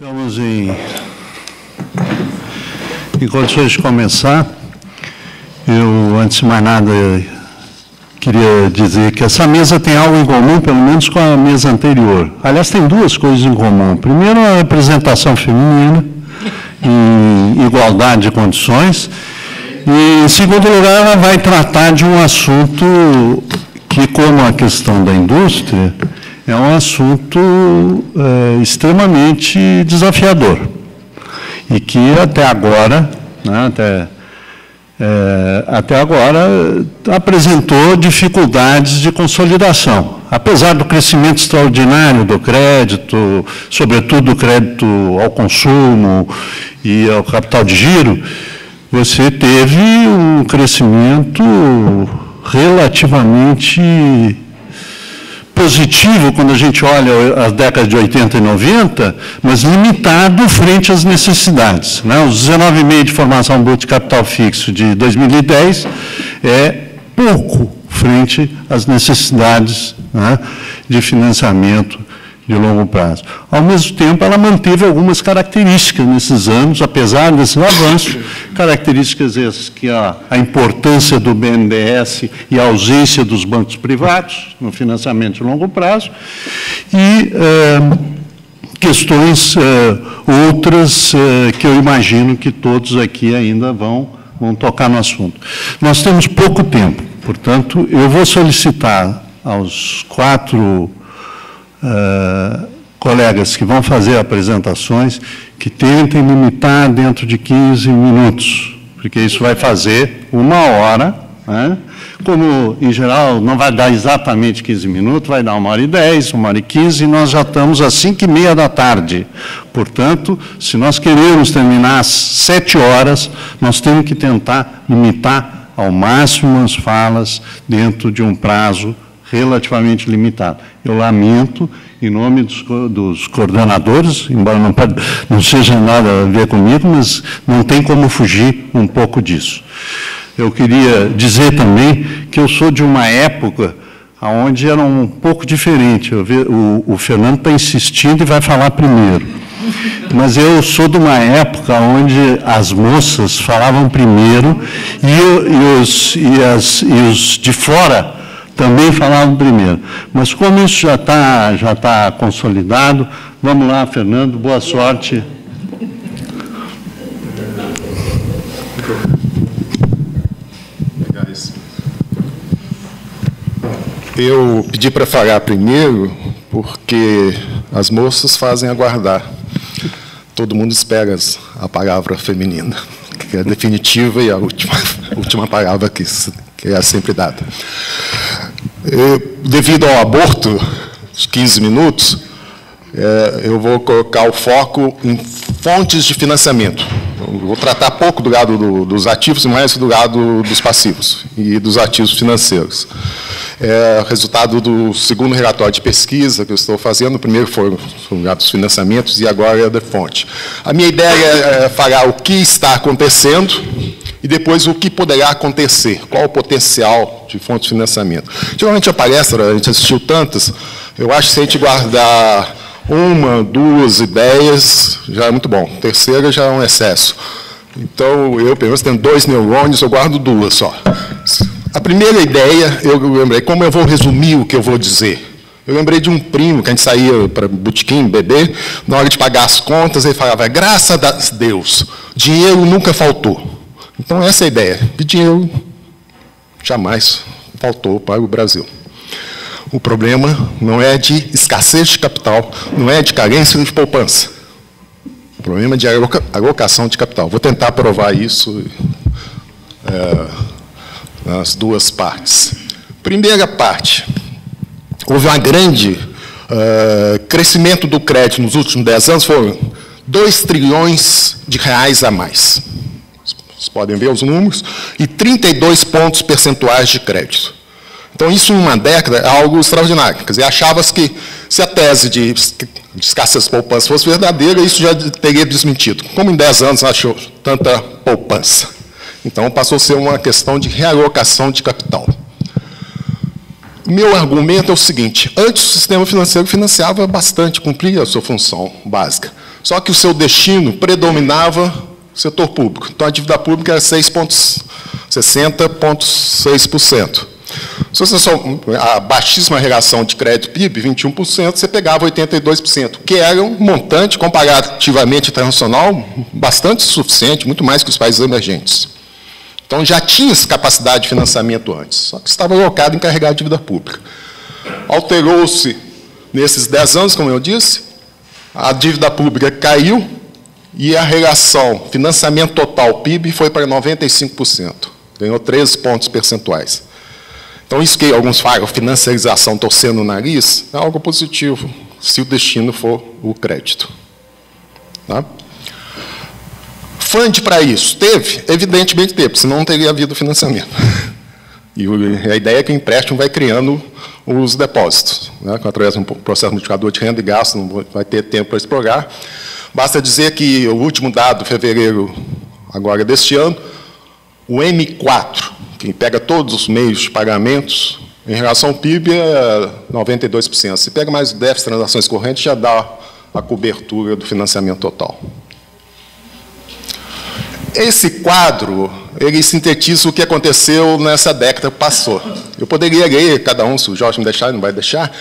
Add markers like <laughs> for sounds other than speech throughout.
Estamos em, em condições de começar. Eu, antes de mais nada, queria dizer que essa mesa tem algo em comum, pelo menos com a mesa anterior. Aliás, tem duas coisas em comum. Primeiro, a representação feminina em igualdade de condições. E, em segundo lugar, ela vai tratar de um assunto que, como a questão da indústria, é um assunto é, extremamente desafiador e que até agora, né, até, é, até agora, apresentou dificuldades de consolidação. Apesar do crescimento extraordinário do crédito, sobretudo do crédito ao consumo e ao capital de giro, você teve um crescimento relativamente positivo quando a gente olha as décadas de 80 e 90, mas limitado frente às necessidades. Né? Os 19,5% de formação bruta de capital fixo de 2010 é pouco frente às necessidades né, de financiamento de longo prazo. Ao mesmo tempo, ela manteve algumas características nesses anos, apesar desse avanço, características essas que a, a importância do BNDES e a ausência dos bancos privados no financiamento de longo prazo, e eh, questões eh, outras eh, que eu imagino que todos aqui ainda vão, vão tocar no assunto. Nós temos pouco tempo, portanto, eu vou solicitar aos quatro uh, colegas que vão fazer apresentações que tentem limitar dentro de 15 minutos, porque isso vai fazer uma hora. Né? Como, em geral, não vai dar exatamente 15 minutos, vai dar uma hora e 10, uma hora e 15, e nós já estamos às 5 e meia da tarde. Portanto, se nós queremos terminar às 7 horas, nós temos que tentar limitar ao máximo as falas dentro de um prazo relativamente limitado. Eu lamento, em nome dos, dos coordenadores, embora não, não seja nada a ver comigo, mas não tem como fugir um pouco disso. Eu queria dizer também que eu sou de uma época onde era um pouco diferente. O, o Fernando está insistindo e vai falar primeiro. Mas eu sou de uma época onde as moças falavam primeiro e, e, os, e, as, e os de fora também falavam primeiro. Mas como isso já está já tá consolidado, vamos lá, Fernando, boa sorte. Eu pedi para falar primeiro porque as moças fazem aguardar. Todo mundo espera a palavra feminina, que é a definitiva e a última, <laughs> última palavra que, que é sempre dada. Devido ao aborto, 15 minutos, é, eu vou colocar o foco em fontes de financiamento. Eu vou tratar pouco do lado do, dos ativos mais do lado dos passivos e dos ativos financeiros. É resultado do segundo relatório de pesquisa que eu estou fazendo. O primeiro foi o lado dos financiamentos e agora é da fonte. A minha ideia é, é falar o que está acontecendo e depois o que poderá acontecer, qual o potencial de fonte de financiamento. Geralmente a palestra, a gente assistiu tantas, eu acho que se a gente guardar uma, duas ideias, já é muito bom. Terceira já é um excesso. Então, eu, pelo menos, tendo dois neurônios, eu guardo duas só. A primeira ideia, eu lembrei, como eu vou resumir o que eu vou dizer? Eu lembrei de um primo que a gente saía para botequim, beber, na hora de pagar as contas, ele falava, graças a Deus, dinheiro nunca faltou. Então, essa é a ideia. E dinheiro jamais faltou para o Brasil. O problema não é de escassez de capital, não é de carência de poupança. O problema é de alocação de capital. Vou tentar provar isso é, nas duas partes. Primeira parte. Houve um grande uh, crescimento do crédito nos últimos 10 anos, foram 2 trilhões de reais a mais. Vocês podem ver os números, e 32 pontos percentuais de crédito. Então, isso em uma década é algo extraordinário. Quer dizer, achava-se que se a tese de, de poupança fosse verdadeira, isso já teria desmentido. Como em 10 anos achou tanta poupança? Então, passou a ser uma questão de realocação de capital. Meu argumento é o seguinte: antes o sistema financeiro financiava bastante, cumpria a sua função básica. Só que o seu destino predominava o setor público. Então, a dívida pública era 6,60,6%. Se você só a baixíssima relação de crédito PIB, 21%, você pegava 82%, que era um montante comparativamente internacional bastante suficiente, muito mais que os países emergentes. Então já tinha essa capacidade de financiamento antes, só que estava alocado em carregar a dívida pública. Alterou-se nesses 10 anos, como eu disse, a dívida pública caiu e a relação financiamento total PIB foi para 95%. Ganhou 13 pontos percentuais. Então, isso que alguns falam, financiarização torcendo o nariz, é algo positivo, se o destino for o crédito. Tá? Fund para isso? Teve? Evidentemente teve, senão não teria havido financiamento. E a ideia é que o empréstimo vai criando os depósitos, né, através de um processo multiplicador de renda e gasto, não vai ter tempo para explorar. Basta dizer que o último dado, fevereiro agora deste ano, o M4, que pega todos os meios de pagamentos, em relação ao PIB é 92%. Se pega mais o déficit de transações correntes, já dá a cobertura do financiamento total. Esse quadro, ele sintetiza o que aconteceu nessa década que passou. Eu poderia ler cada um, se o Jorge me deixar, não vai deixar,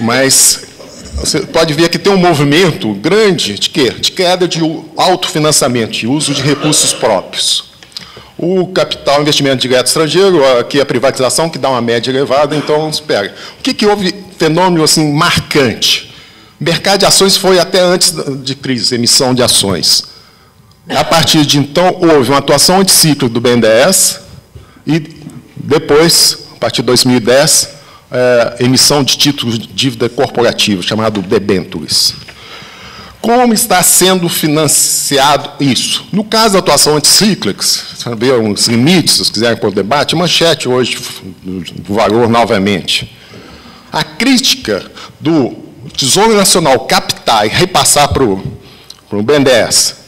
mas você pode ver que tem um movimento grande de quê? De queda de autofinanciamento, de uso de recursos próprios. O capital investimento direto estrangeiro, aqui a privatização, que dá uma média elevada, então espera. O que, que houve fenômeno assim, marcante? O mercado de ações foi até antes de crise, emissão de ações. A partir de então, houve uma atuação anticiclo do BNDES e depois, a partir de 2010, é, emissão de títulos de dívida corporativa, chamado debentures. Como está sendo financiado isso? No caso da atuação anticíclica, saber os limites, se quiserem pôr debate, manchete hoje do valor novamente. A crítica do Tesouro Nacional captar e repassar para o, para o BNDES,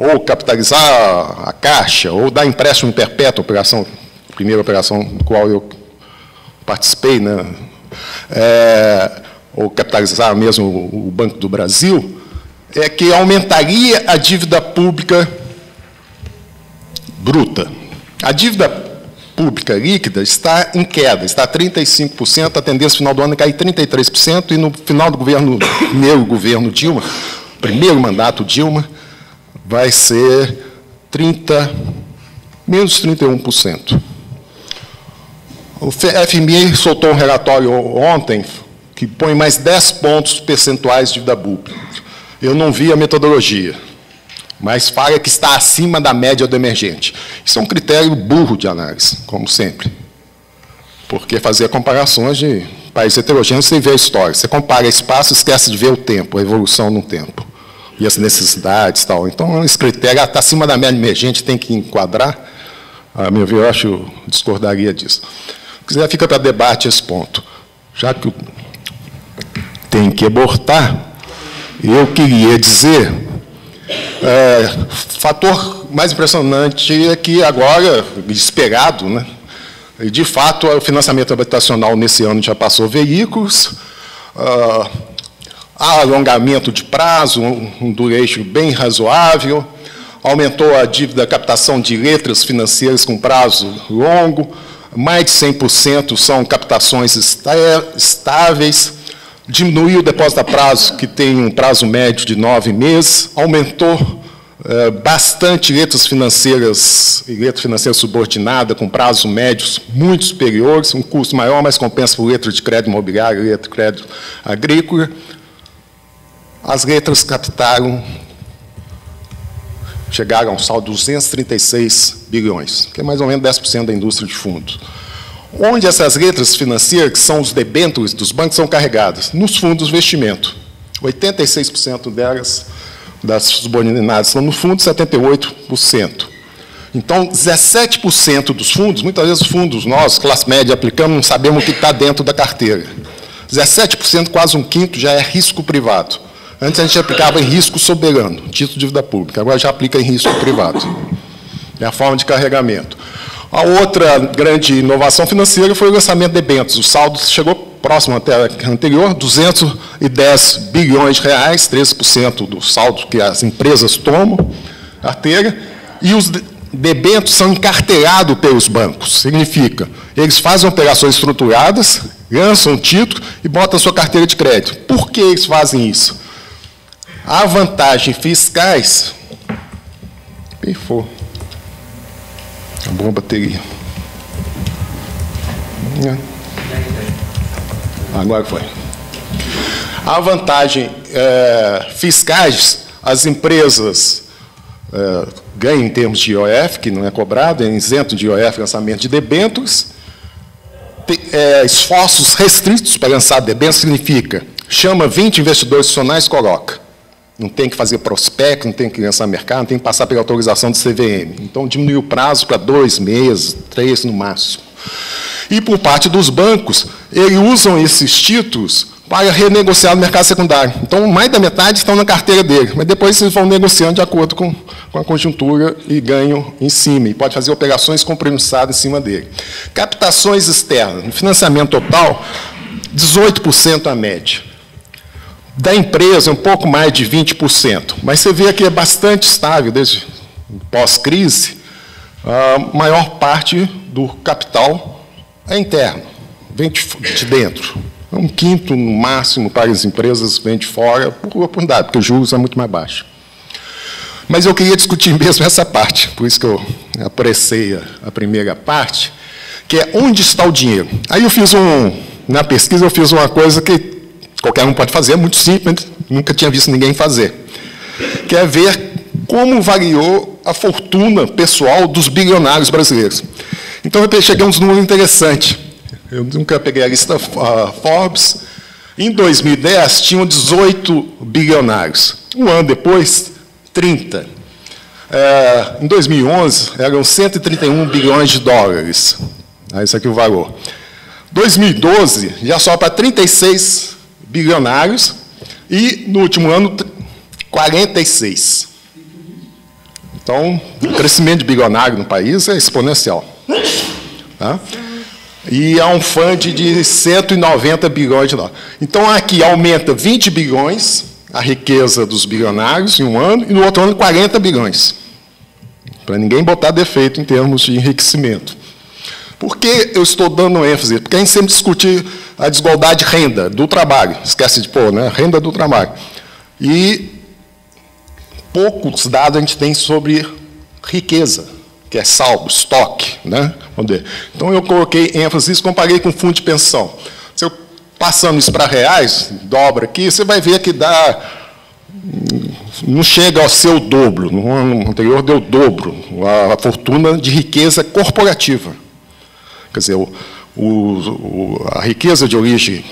ou capitalizar a Caixa, ou dar empréstimo perpétuo, operação, primeira operação qual eu participei, né? É, ou capitalizar mesmo o Banco do Brasil, é que aumentaria a dívida pública bruta. A dívida pública líquida está em queda, está a 35%, a tendência final do ano é cair 33%, e no final do governo, primeiro governo Dilma, primeiro mandato Dilma, vai ser 30, menos 31%. O FMI soltou um relatório ontem que põe mais 10 pontos percentuais de dívida pública. Eu não vi a metodologia, mas fala que está acima da média do emergente. Isso é um critério burro de análise, como sempre. Porque fazer comparações de países heterogêneos, você vê a história. Você compara espaço, esquece de ver o tempo, a evolução no tempo. E as necessidades tal. Então, esse critério está acima da média emergente, tem que enquadrar. A meu ver, eu acho, discordaria disso. Se quiser, fica para debate esse ponto. Já que tem que abortar, eu queria dizer, é, fator mais impressionante é que agora, esperado, né, de fato, o financiamento habitacional nesse ano já passou veículos, há alongamento de prazo, um, duration bem razoável, aumentou a dívida, captação de letras financeiras com prazo longo, mais de 100% são captações estáveis, diminuiu o depósito a prazo, que tem um prazo médio de nove meses, aumentou é, bastante letras financeiras e letra financeira subordinada, com prazos médios muito superiores, um custo maior, mas compensa por letra de crédito imobiliário, letra de crédito agrícola. As letras captaram, chegaram ao saldo de 236 bilhões, que é mais ou menos 10% da indústria de fundos. Onde essas letras financeiras, que são os debêntures dos bancos, são carregadas? Nos fundos de investimento. 86% delas, das subordinadas, estão no fundo, 78%. Então, 17% dos fundos, muitas vezes os fundos nós, classe média, aplicamos, não sabemos o que está dentro da carteira. 17%, quase um quinto, já é risco privado. Antes a gente aplicava em risco soberano, título de dívida pública, agora já aplica em risco privado. É a forma de carregamento. A outra grande inovação financeira foi o lançamento de debêntures. O saldo chegou próximo até anterior, 210 bilhões de reais, 13% do saldo que as empresas tomam, carteira, e os debêntures são encarteirados pelos bancos. Significa, eles fazem operações estruturadas, lançam um título e botam a sua carteira de crédito. Por que eles fazem isso? Há vantagens fiscais. Pifou. Acabou a bateria. Agora foi. Há vantagem é, fiscais, as empresas é, ganham em termos de IOF, que não é cobrado, é isento de IOF lançamento de debêntures. É, esforços restritos para lançar debêntures significa chama 20 investidores adicionais coloca. Não tem que fazer prospecto, não tem que lançar mercado, não tem que passar pela autorização do CVM. Então, diminui o prazo para dois meses, três no máximo. E, por parte dos bancos, eles usam esses títulos para renegociar no mercado secundário. Então, mais da metade estão na carteira dele, mas depois eles vão negociando de acordo com, com a conjuntura e ganham em cima, e pode fazer operações compromissadas em cima dele. Captações externas, no financiamento total, 18% a média. Da empresa, um pouco mais de 20%, mas você vê que é bastante estável desde pós-crise, a maior parte do capital é interno, vem de dentro. Um quinto, no máximo, para as empresas vem de fora, por oportunidade, porque os juros é muito mais baixo. Mas eu queria discutir <laughs> mesmo essa parte, por isso que eu apressei a primeira parte, que é onde está o dinheiro. Aí eu fiz um, na pesquisa eu fiz uma coisa que qualquer um pode fazer, é muito simples, nunca tinha visto ninguém fazer, que é ver como variou a fortuna pessoal dos bilionários brasileiros. Então eu cheguei a uns números interessantes. Eu nunca peguei a lista Forbes. Em 2010, tinham 18 bilionários. Um ano depois, 30. É, em 2011, eram 131 bilhões de dólares. Isso aqui é o valor. 2012, já só para 36 bilionários. E, no último ano, 46. Então, o crescimento de bilionário no país é exponencial. Tá? E há um fundo de 190 bilhões de dólares. Então, aqui aumenta 20 bilhões a riqueza dos bilionários em um ano, e no outro ano 40 bilhões. Para ninguém botar defeito em termos de enriquecimento. Por que eu estou dando ênfase? Porque a gente sempre discute a desigualdade de renda do trabalho. Esquece de pôr, né? Renda do trabalho. E poucos dados a gente tem sobre riqueza que é saldo, estoque. Né? Então, eu coloquei ênfase nisso, comparei com fundo de pensão. Se eu passando isso para reais, dobra aqui, você vai ver que dá não chega ao seu dobro. No ano anterior deu dobro a, fortuna de riqueza corporativa. Quer dizer, o, o, a riqueza de origem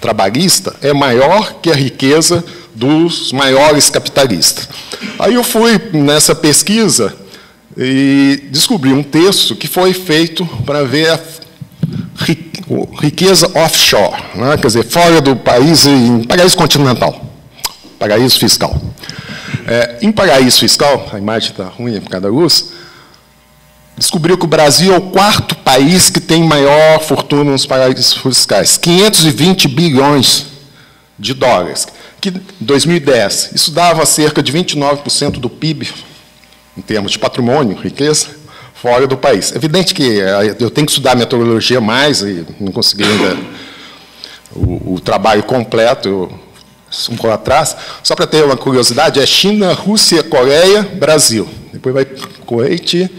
trabalhista é maior que a riqueza dos maiores capitalistas. Aí eu fui nessa pesquisa e descobri um texto que foi feito para ver a riqueza offshore, né? quer dizer, fora do país, em paraíso continental, paraíso fiscal. É, em paraíso fiscal, a imagem está ruim por causa da luz, descobriu que o Brasil é o quarto país que tem maior fortuna nos paraísos fiscais, 520 bilhões de dólares, que em 2010, isso dava cerca de 29% do PIB em termos de patrimônio, riqueza, fora do país. É evidente que eh, eu tenho que estudar metodologia mais e não consegui ainda o, o trabalho completo, eu, um pouco atrás. Só para ter uma curiosidade, é China, Rússia, Coreia, Brasil. Depois vai Kuwait.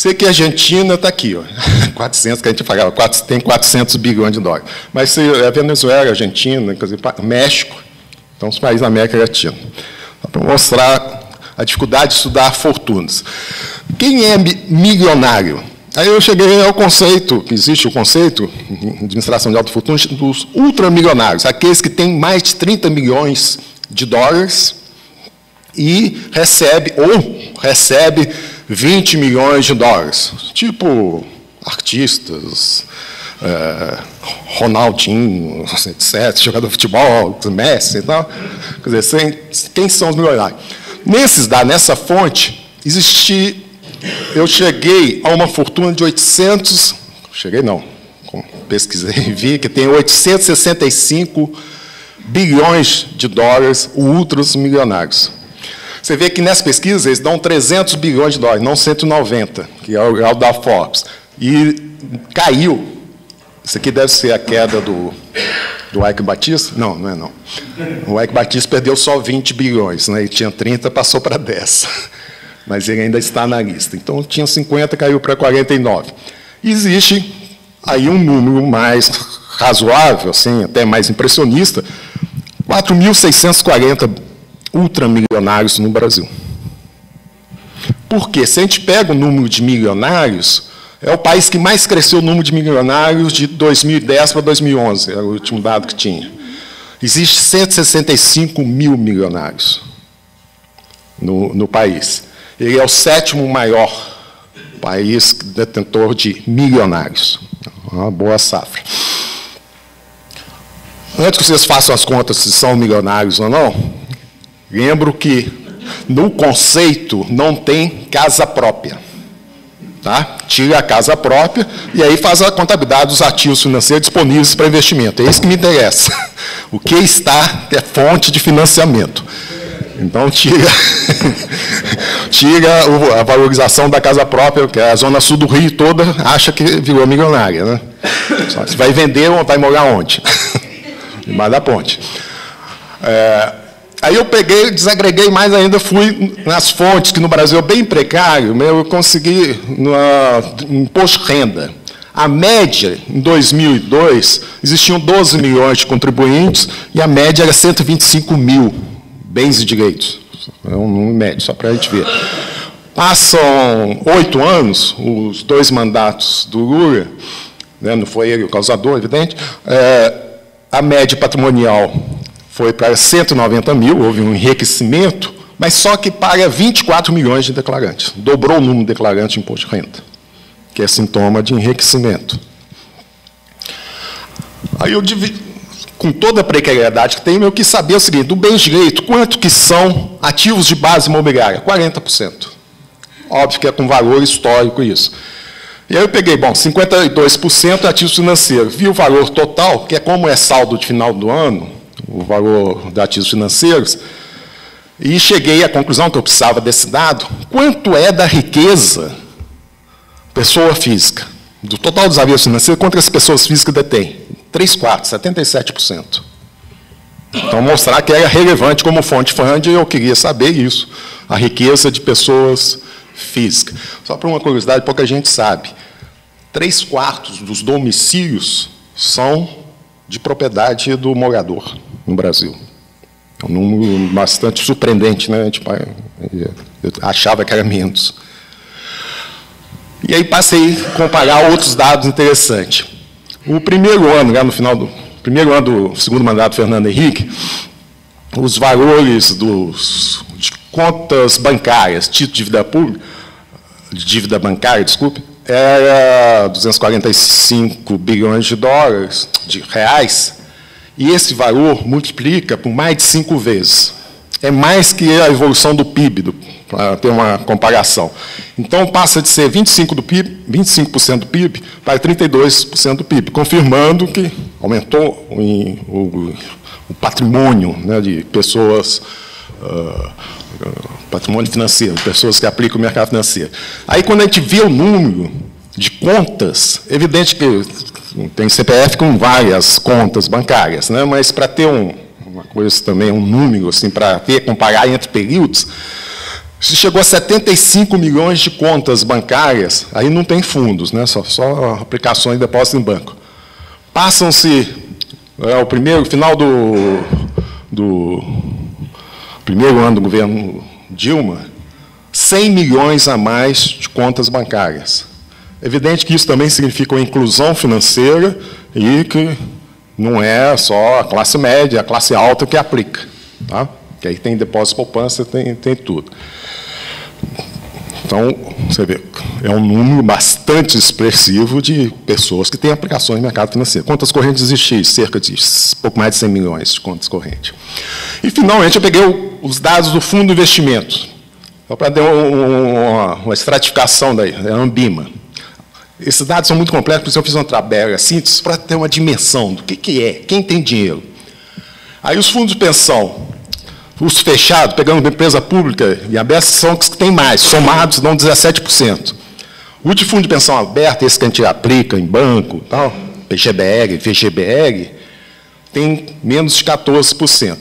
Sei que a Argentina está aqui, ó, <laughs> 400, que a gente pagava, tem 400 bilhões de dólares. Mas se é Venezuela, Argentina, México, então os países da América Latina. Para mostrar a dificuldade de estudar fortunas. Quem é milionário? Aí eu cheguei ao conceito, existe o conceito, em administração de alta fortuna, dos ultramilionários, aqueles que têm mais de 30 milhões de dólares e recebe, ou recebe 20 milhões de dólares. Tipo artistas, é, Ronaldinho, etc., jogador de futebol, Messi e tal. Quer dizer, quem são os milionários? Nesses nessa fonte, existi, eu cheguei a uma fortuna de 800, cheguei não, pesquisei e <laughs> vi que tem 865 bilhões de dólares ultras milionários. Você vê que nessa pesquisa eles dão 300 bilhões de dólares, não 190, que é o grau da Forbes. E caiu. Isso aqui deve ser a queda do, do Ike Batista? Não, não é não. O Ike Batista perdeu só 20 bilhões, né? ele tinha 30, passou para 10. <laughs> Mas ele ainda está na lista. Então tinha 50, caiu para 49. Existe aí um número mais razoável, assim, até mais impressionista, 4.640 ultramilionários no Brasil. Porque se a gente pega o número de milionários, é o país que mais cresceu o número de milionários de 2010 para 2011, era o último dado que tinha. Existe 165 mil milionários no, no país. Ele é o sétimo maior país detentor de milionários. Uma boa safra. Antes que vocês façam as contas se são milionários ou não, lembro que no conceito não tem casa própria. Tá? Tira a casa própria e aí faz a contabilidade dos ativos financeiros disponíveis para investimento. É isso que me interessa. O que está é fonte de financiamento. Então tira, <laughs> tira a valorização da casa própria, que é a zona sul do Rio toda acha que virou milionária. Né? Vai vender ou vai morar onde? <laughs> Embaixo da ponte. É, aí eu peguei, desagreguei mais ainda, fui nas fontes, que no Brasil é bem precário, eu consegui no imposto renda. A média, em 2002, existiam 12 milhões de contribuintes e a média era 125 mil bens e direitos. É um número médio, só para a gente ver. Passam oito anos, os dois mandatos do Lula, né, não foi ele o causador, evidente, é, a média patrimonial foi para 190 mil, houve um enriquecimento, mas só que paga 24 milhões de declarantes. Dobrou o número de declarantes de imposto de renda, que é sintoma de enriquecimento. Aí eu dividi, com toda a precariedade que tem, eu quis saber o seguinte, do bem direito, quanto que são ativos de base imobiliária? 40%. Óbvio que é com valor histórico isso. E aí eu peguei, bom, 52% é ativos financeiros. Vi o valor total, que é como é saldo de final do ano, o valor de ativos financeiros, e cheguei à conclusão que eu precisava desse dado. Quanto é da riqueza pessoa física? Do total dos ativos financeiros, quanto as pessoas físicas detêm? 3 quartos, 77%. Então, mostrar que era relevante como fonte fund, eu queria saber isso, a riqueza de pessoas físicas. Só para uma curiosidade, pouca gente sabe, três quartos dos domicílios são de propriedade do morador no Brasil. É um número bastante surpreendente, né? Tipo, eu achava que era menos. E aí passei a comparar outros dados interessantes. O primeiro ano, no final do primeiro ano do segundo mandato do Fernando Henrique, os valores dos, de contas bancárias, título de dívida pública, de dívida bancária, desculpe, era 245 bilhões de dólares, de reais, e esse valor multiplica por mais de cinco vezes. É mais que a evolução do PIB, para ter uma comparação. Então, passa de ser 25%, do PIB, 25 do PIB para 32% do PIB, confirmando que aumentou o, o, o patrimônio né, de pessoas, uh, patrimônio financeiro, pessoas que aplicam o mercado financeiro. Aí, quando a gente vê o número de contas, evidente que tem CPF com várias contas bancárias, né, mas para ter um, uma coisa também, um número, assim, para ver, comparar entre períodos, se chegou a 75 milhões de contas bancárias, aí não tem fundos, né? só, só aplicações de depósito em banco. Passam-se, é, o primeiro, final do, do primeiro ano do governo Dilma, 100 milhões a mais de contas bancárias. Evidente que isso também significa uma inclusão financeira e que não é só a classe média, a classe alta que aplica. Tá? Que aí tem depósito poupança, tem, tem tudo. Então, você vê, é um número bastante expressivo de pessoas que têm aplicações no mercado financeiro. Quantas correntes existem? Cerca de pouco mais de 100 milhões de contas correntes. E, finalmente, eu peguei os dados do Fundo de Investimentos, para dar uma, uma estratificação daí, é a Ambima. Esses dados são muito complexos, por isso eu fiz uma tabela síntese para ter uma dimensão do que, que é, quem tem dinheiro. Aí os fundos de pensão, os fechados, pegando empresa pública e aberta, são os que têm mais, somados dão 17%. O de fundo de pensão aberto, esse que a gente aplica em banco, tal, PGBR, VGBR, tem menos de 14%.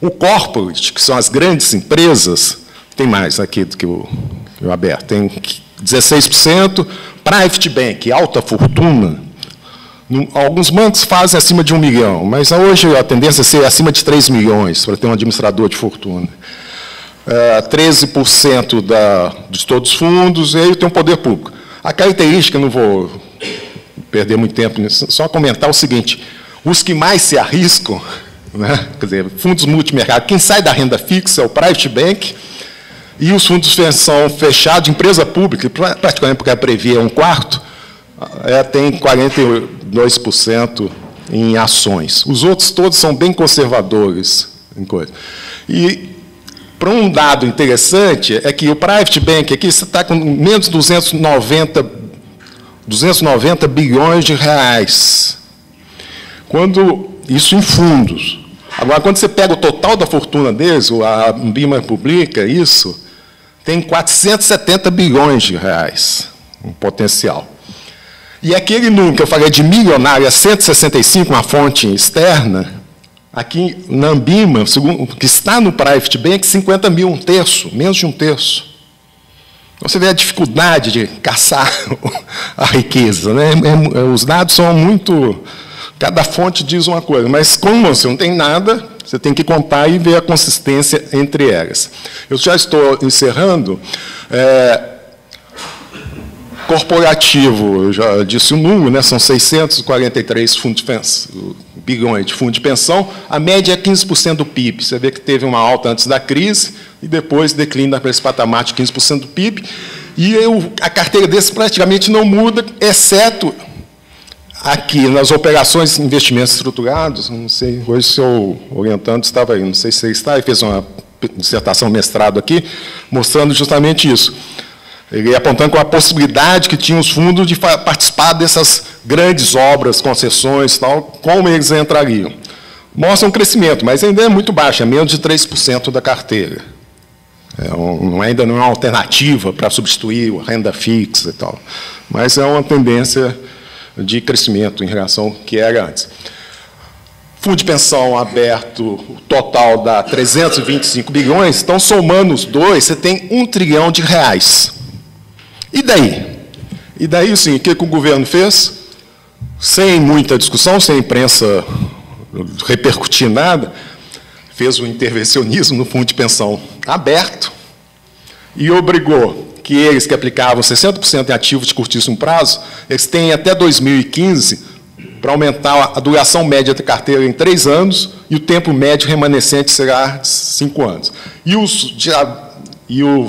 O corporate, que são as grandes empresas, tem mais aqui do que o, o aberto, tem 16%. Private Bank, alta fortuna, Alguns bancos fazem acima de um milhão, mas hoje a tendência é ser acima de 3 milhões para ter um administrador de fortuna. É, 13% da, de todos os fundos, e aí tem o poder público. A característica, não vou perder muito tempo nisso, só comentar o seguinte: os que mais se arriscam, né, quer dizer, fundos multimercado, quem sai da renda fixa é o private bank, e os fundos de pensão fechados, empresa pública, praticamente porque a Previ é um quarto, é, tem 42% em ações. Os outros todos são bem conservadores em coisa. E para um dado interessante é que o private bank aqui está com menos de 290, 290 bilhões de reais. Quando isso em fundos. Agora, quando você pega o total da fortuna deles, a Bima publica isso, tem 470 bilhões de reais, um potencial. E aquele número que eu falei de milionário a 165, uma fonte externa, aqui na Ambima, que está no Private Bank, 50 mil, um terço, menos de um terço. Então, você vê a dificuldade de caçar <laughs> a riqueza. Né? É, é, os dados são muito. Cada fonte diz uma coisa, mas como você não tem nada, você tem que contar e ver a consistência entre elas. Eu já estou encerrando. É, corporativo, eu já disse o número, né, são 643 fundos de bilhões de fundo de pensão, a média é 15% do PIB. Você vê que teve uma alta antes da crise e depois declina para esse patamar de 15% do PIB. E eu, a carteira desse praticamente não muda, exceto aqui nas operações de investimentos estruturados. Não sei, hoje o seu orientando estava aí, não sei se está, e fez uma dissertação mestrado aqui, mostrando justamente isso. Ele apontando com a possibilidade que tinham os fundos de participar dessas grandes obras, concessões, tal, como eles entrariam. Mostra um crescimento, mas ainda é muito baixo, é menos de 3% da carteira. É um, ainda não é uma alternativa para substituir a renda fixa e tal, mas é uma tendência de crescimento em relação ao que era antes. Fundo de pensão aberto, o total dá 325 bilhões, então somando os dois, você tem um trilhão de reais. E daí? E daí, sim, o que, o governo fez? Sem muita discussão, sem imprensa repercutir nada, fez o um intervencionismo no fundo de pensão aberto e obrigou que eles que aplicavam 60% em ativos de curtíssimo prazo, eles têm até 2015 para aumentar a duração média da carteira em três anos e o tempo médio remanescente será cinco anos. E, os, e o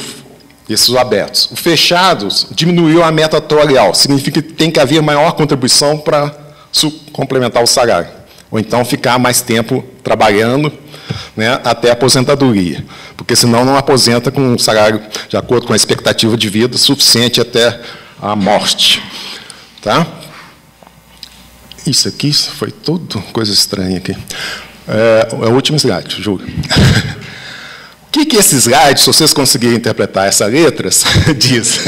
esses abertos. O fechados diminuiu a meta atuarial, significa que tem que haver maior contribuição para complementar o salário, ou então ficar mais tempo trabalhando né, até a aposentadoria, porque senão não aposenta com um salário de acordo com a expectativa de vida suficiente até a morte. Tá? Isso aqui foi tudo coisa estranha aqui. É, é o último slide, Júlio. O <laughs> que, que esses slides, se vocês conseguirem interpretar essas letras, <laughs> diz?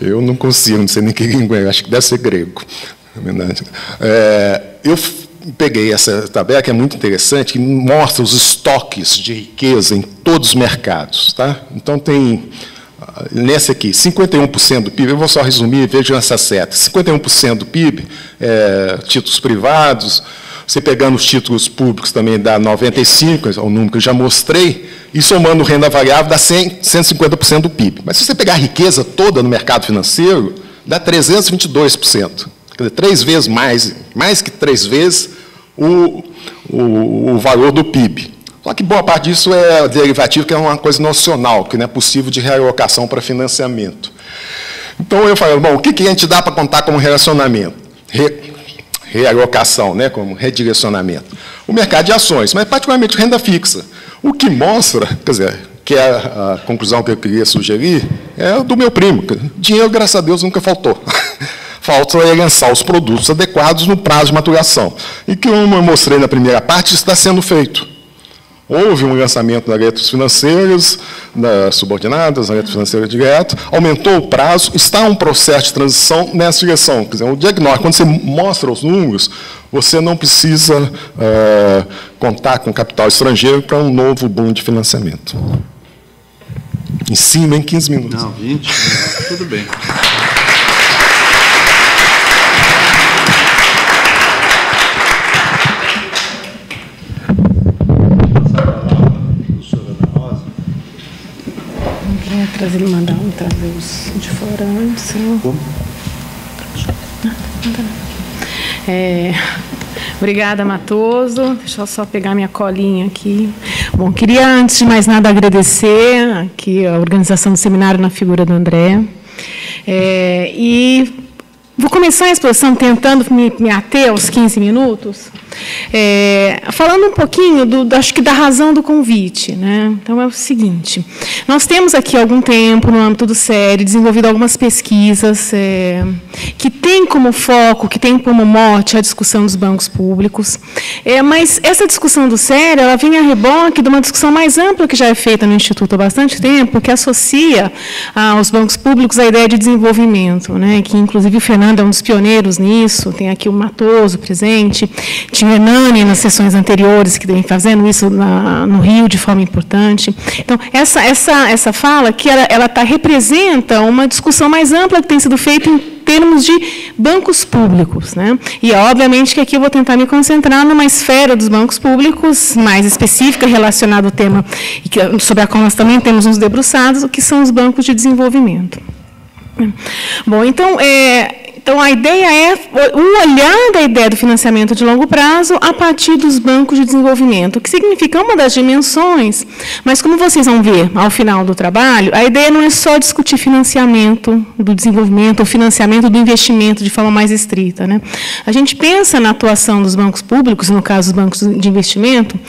Eu não consigo, não sei nem que língua é, acho que deve ser grego. É, eu peguei essa tabela que é muito interessante, que mostra os estoques de riqueza em todos os mercados. Tá? Então, tem, nesse aqui, 51% do PIB, eu vou só resumir, vejo essa seta, 51% do PIB, é, títulos privados, você pegando os títulos públicos também dá 95, é o número que eu já mostrei, e somando renda variável dá 100, 150% do PIB. Mas se você pegar a riqueza toda no mercado financeiro, dá 322%. Quer dizer, três vezes mais, mais que três vezes o, o, o valor do PIB. Só que boa parte disso é derivativo, que é uma coisa nocional, que não é possível de realocação para financiamento. Então eu falei, bom, o que, que a gente dá para contar como relacionamento? Re realocação, né, como redirecionamento. O mercado de ações, mas particularmente renda fixa. O que mostra, quer dizer, que é a, a conclusão que eu queria sugerir, é do meu primo. Dinheiro, graças a Deus, nunca faltou. <laughs> Falta é lançar os produtos adequados no prazo de maturação. E que, como eu mostrei na primeira parte, está sendo feito. Houve um lançamento das letras financeiras, das subordinadas, das letras financeiras direto, aumentou o prazo, está um processo de transição nessa direção. Quer dizer, o diagnóstico, quando você mostra os números, você não precisa é, contar com capital estrangeiro para um novo boom de financiamento. Em cima, em 15 minutos. Não, 20, tudo bem. Trazer, mandar um, trazer os de fora antes. Como? É, obrigada, Matoso. Deixa eu só pegar minha colinha aqui. Bom, queria, antes de mais nada, agradecer aqui a organização do seminário na figura do André. É, e vou começar a exposição tentando me, me ater aos 15 minutos é, falando um pouquinho, do, acho que da razão do convite. Né? Então, é o seguinte, nós temos aqui há algum tempo, no âmbito do SERE, desenvolvido algumas pesquisas é, que têm como foco, que têm como mote a discussão dos bancos públicos, é, mas essa discussão do SERE, ela vem a reboque de uma discussão mais ampla que já é feita no Instituto há bastante tempo, que associa aos bancos públicos a ideia de desenvolvimento, né? que, inclusive, o Fernando é um dos pioneiros nisso, tem aqui o Matoso presente, tinha Hernani nas sessões anteriores, que vem fazendo isso na, no Rio de forma importante. Então, essa, essa, essa fala que ela, ela tá, representa uma discussão mais ampla que tem sido feita em termos de bancos públicos. Né? E, obviamente, que aqui eu vou tentar me concentrar numa esfera dos bancos públicos mais específica, relacionada ao tema sobre a qual nós também temos uns debruçados, o que são os bancos de desenvolvimento. Bom, então, é, então, a ideia é um olhar da ideia do financiamento de longo prazo a partir dos bancos de desenvolvimento, o que significa uma das dimensões, mas como vocês vão ver ao final do trabalho, a ideia não é só discutir financiamento do desenvolvimento ou financiamento do investimento de forma mais estrita. Né? A gente pensa na atuação dos bancos públicos, no caso dos bancos de investimento,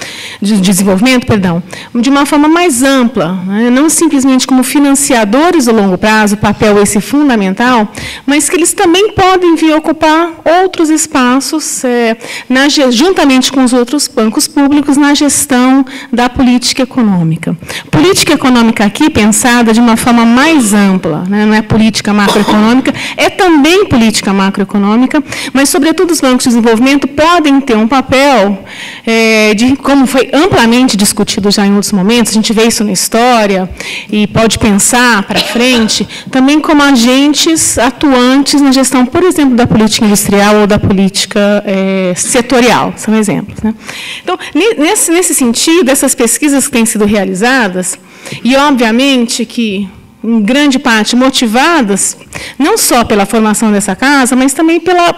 de desenvolvimento, perdão, de uma forma mais ampla, né? não simplesmente como financiadores do longo prazo, papel esse fundamental, mas que eles também também podem vir ocupar outros espaços, é, na, juntamente com os outros bancos públicos, na gestão da política econômica. Política econômica aqui pensada de uma forma mais ampla, né, não é política macroeconômica, é também política macroeconômica, mas, sobretudo, os bancos de desenvolvimento podem ter um papel, é, de, como foi amplamente discutido já em outros momentos, a gente vê isso na história, e pode pensar para frente, também como agentes atuantes na gestão questão, por exemplo, da política industrial ou da política é, setorial, são exemplos. Né? Então, nesse, nesse sentido, essas pesquisas que têm sido realizadas, e obviamente que em grande parte motivadas não só pela formação dessa casa, mas também pela,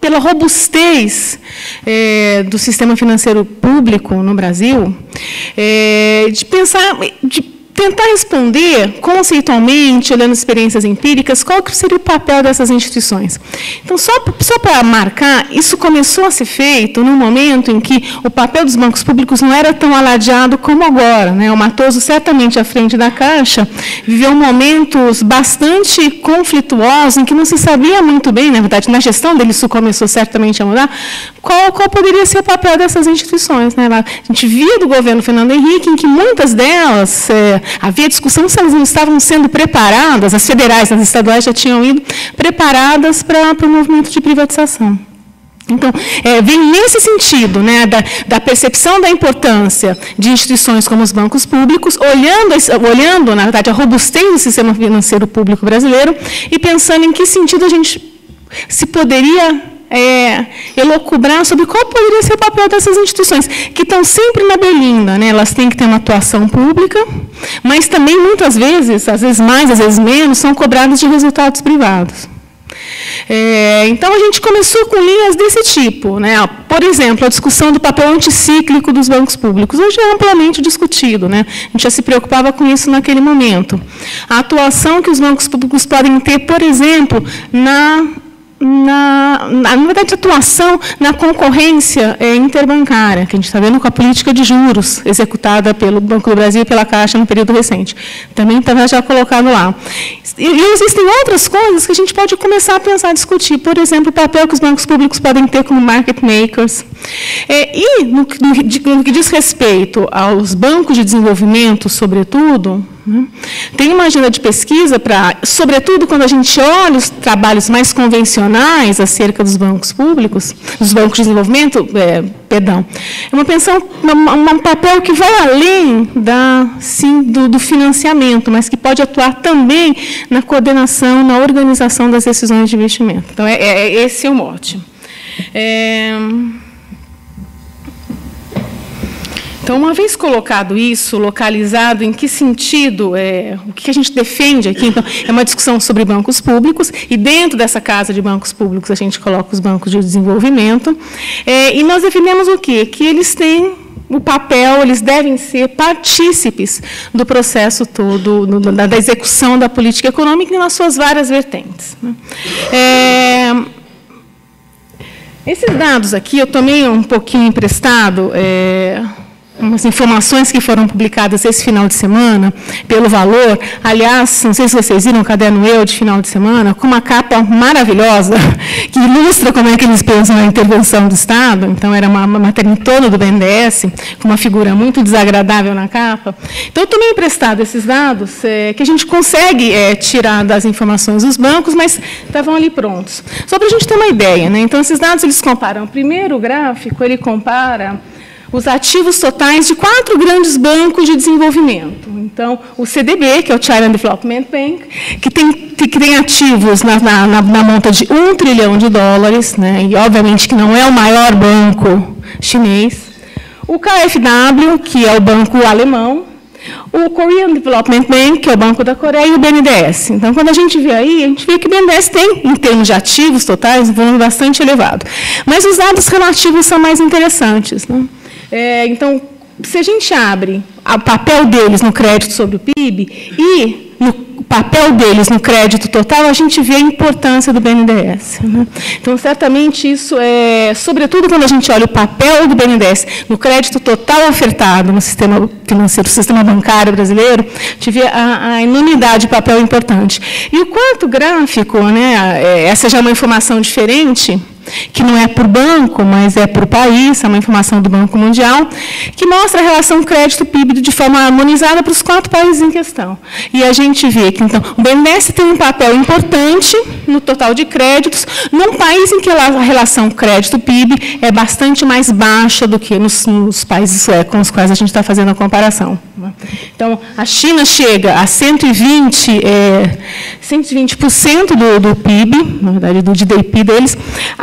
pela robustez é, do sistema financeiro público no Brasil, é, de pensar, de tentar responder conceitualmente, olhando experiências empíricas, qual que seria o papel dessas instituições. Então, só, só para marcar, isso começou a ser feito no momento em que o papel dos bancos públicos não era tão alardeado como agora. Né? O Matoso, certamente à frente da Caixa, viveu momentos bastante conflituosos, em que não se sabia muito bem, na verdade, na gestão dele isso começou certamente a mudar, qual, qual poderia ser o papel dessas instituições. Né? A gente via do governo Fernando Henrique, em que muitas delas... É, havia discussão se elas não estavam sendo preparadas, as federais, as estaduais já tinham ido preparadas para, o movimento de privatização. Então, é, vem nesse sentido, né, da, da, percepção da importância de instituições como os bancos públicos, olhando, olhando, na verdade, a robustez do sistema financeiro público brasileiro e pensando em que sentido a gente se poderia é, elocubrar sobre qual poderia ser o papel dessas instituições, que estão sempre na belinda. Né? Elas têm que ter uma atuação pública, mas também, muitas vezes, às vezes mais, às vezes menos, são cobradas de resultados privados. É, então, a gente começou com linhas desse tipo. Né? Por exemplo, a discussão do papel anticíclico dos bancos públicos. Hoje é amplamente discutido. Né? A gente já se preocupava com isso naquele momento. A atuação que os bancos públicos podem ter, por exemplo, na na, na, na verdade, atuação na concorrência é, interbancária, que a gente está vendo com a política de juros executada pelo Banco do Brasil e pela Caixa no período recente. Também estava já colocado lá. E, e, existem outras coisas que a gente pode começar a pensar, a discutir. Por exemplo, o papel que os bancos públicos podem ter como market makers. É, e, no, no, no que diz respeito aos bancos de desenvolvimento, sobretudo? Tem uma agenda de pesquisa para, sobretudo quando a gente olha os trabalhos mais convencionais acerca dos bancos públicos, dos bancos de desenvolvimento, é, perdão, é uma pensão, um papel que vai além da, sim, do, do, financiamento, mas que pode atuar também na coordenação, na organização das decisões de investimento. Então, é, é esse é o mote. É... Então, uma vez colocado isso, localizado, em que sentido, é, o que a gente defende aqui? Então, é uma discussão sobre bancos públicos, e dentro dessa casa de bancos públicos a gente coloca os bancos de desenvolvimento, é, e nós defendemos o quê? Que eles têm o papel, eles devem ser partícipes do processo todo, no, da, da, execução da política econômica nas suas várias vertentes. Né? É, esses dados aqui eu tomei um pouquinho emprestado. É, umas informações que foram publicadas esse final de semana, pelo valor. Aliás, não sei se vocês viram o caderno Eu de final de semana, com uma capa maravilhosa, que ilustra como é que eles pensam na intervenção do Estado. Então, era uma, matéria em torno do BNDES, com uma figura muito desagradável na capa. Então, eu tomei emprestado esses dados, é, que a gente consegue é, tirar das informações dos bancos, mas estavam ali prontos. Só para a gente ter uma ideia. Né? Então, esses dados eles comparam. O primeiro gráfico, ele compara os ativos totais de quatro grandes bancos de desenvolvimento. Então, o CDB, que é o China Development Bank, que tem, que tem ativos na, na, na monta de um trilhão de dólares, né, e obviamente que não é o maior banco chinês. O KfW, que é o banco alemão, o Korean Development Bank, que é o Banco da Coreia, e o BNDES. Então, quando a gente vê aí, a gente vê que o BNDES tem, em termos de ativos totais, um volume bastante elevado. Mas os dados relativos são mais interessantes. Né? É, então, se a gente abre o papel deles no crédito sobre o PIB e no papel deles no crédito total, a gente vê a importância do BNDES. Né? Então, certamente, isso é, sobretudo quando a gente olha o papel do BNDES no crédito total ofertado no sistema financeiro, no sistema bancário brasileiro, a gente vê a, a enormidade de papel importante. E o quarto gráfico, né, é, essa já é uma informação diferente, que não é por banco, mas é por país, é uma informação do Banco Mundial, que mostra a relação crédito-PIB de forma harmonizada para os quatro países em questão. E a gente vê que, então, o BNDES tem um papel importante no total de créditos, num país em que a relação crédito-PIB é bastante mais baixa do que nos, nos países com os quais a gente está fazendo a comparação. Então, a China chega a 120, é, 120% do, do PIB, na verdade, do GDP deles.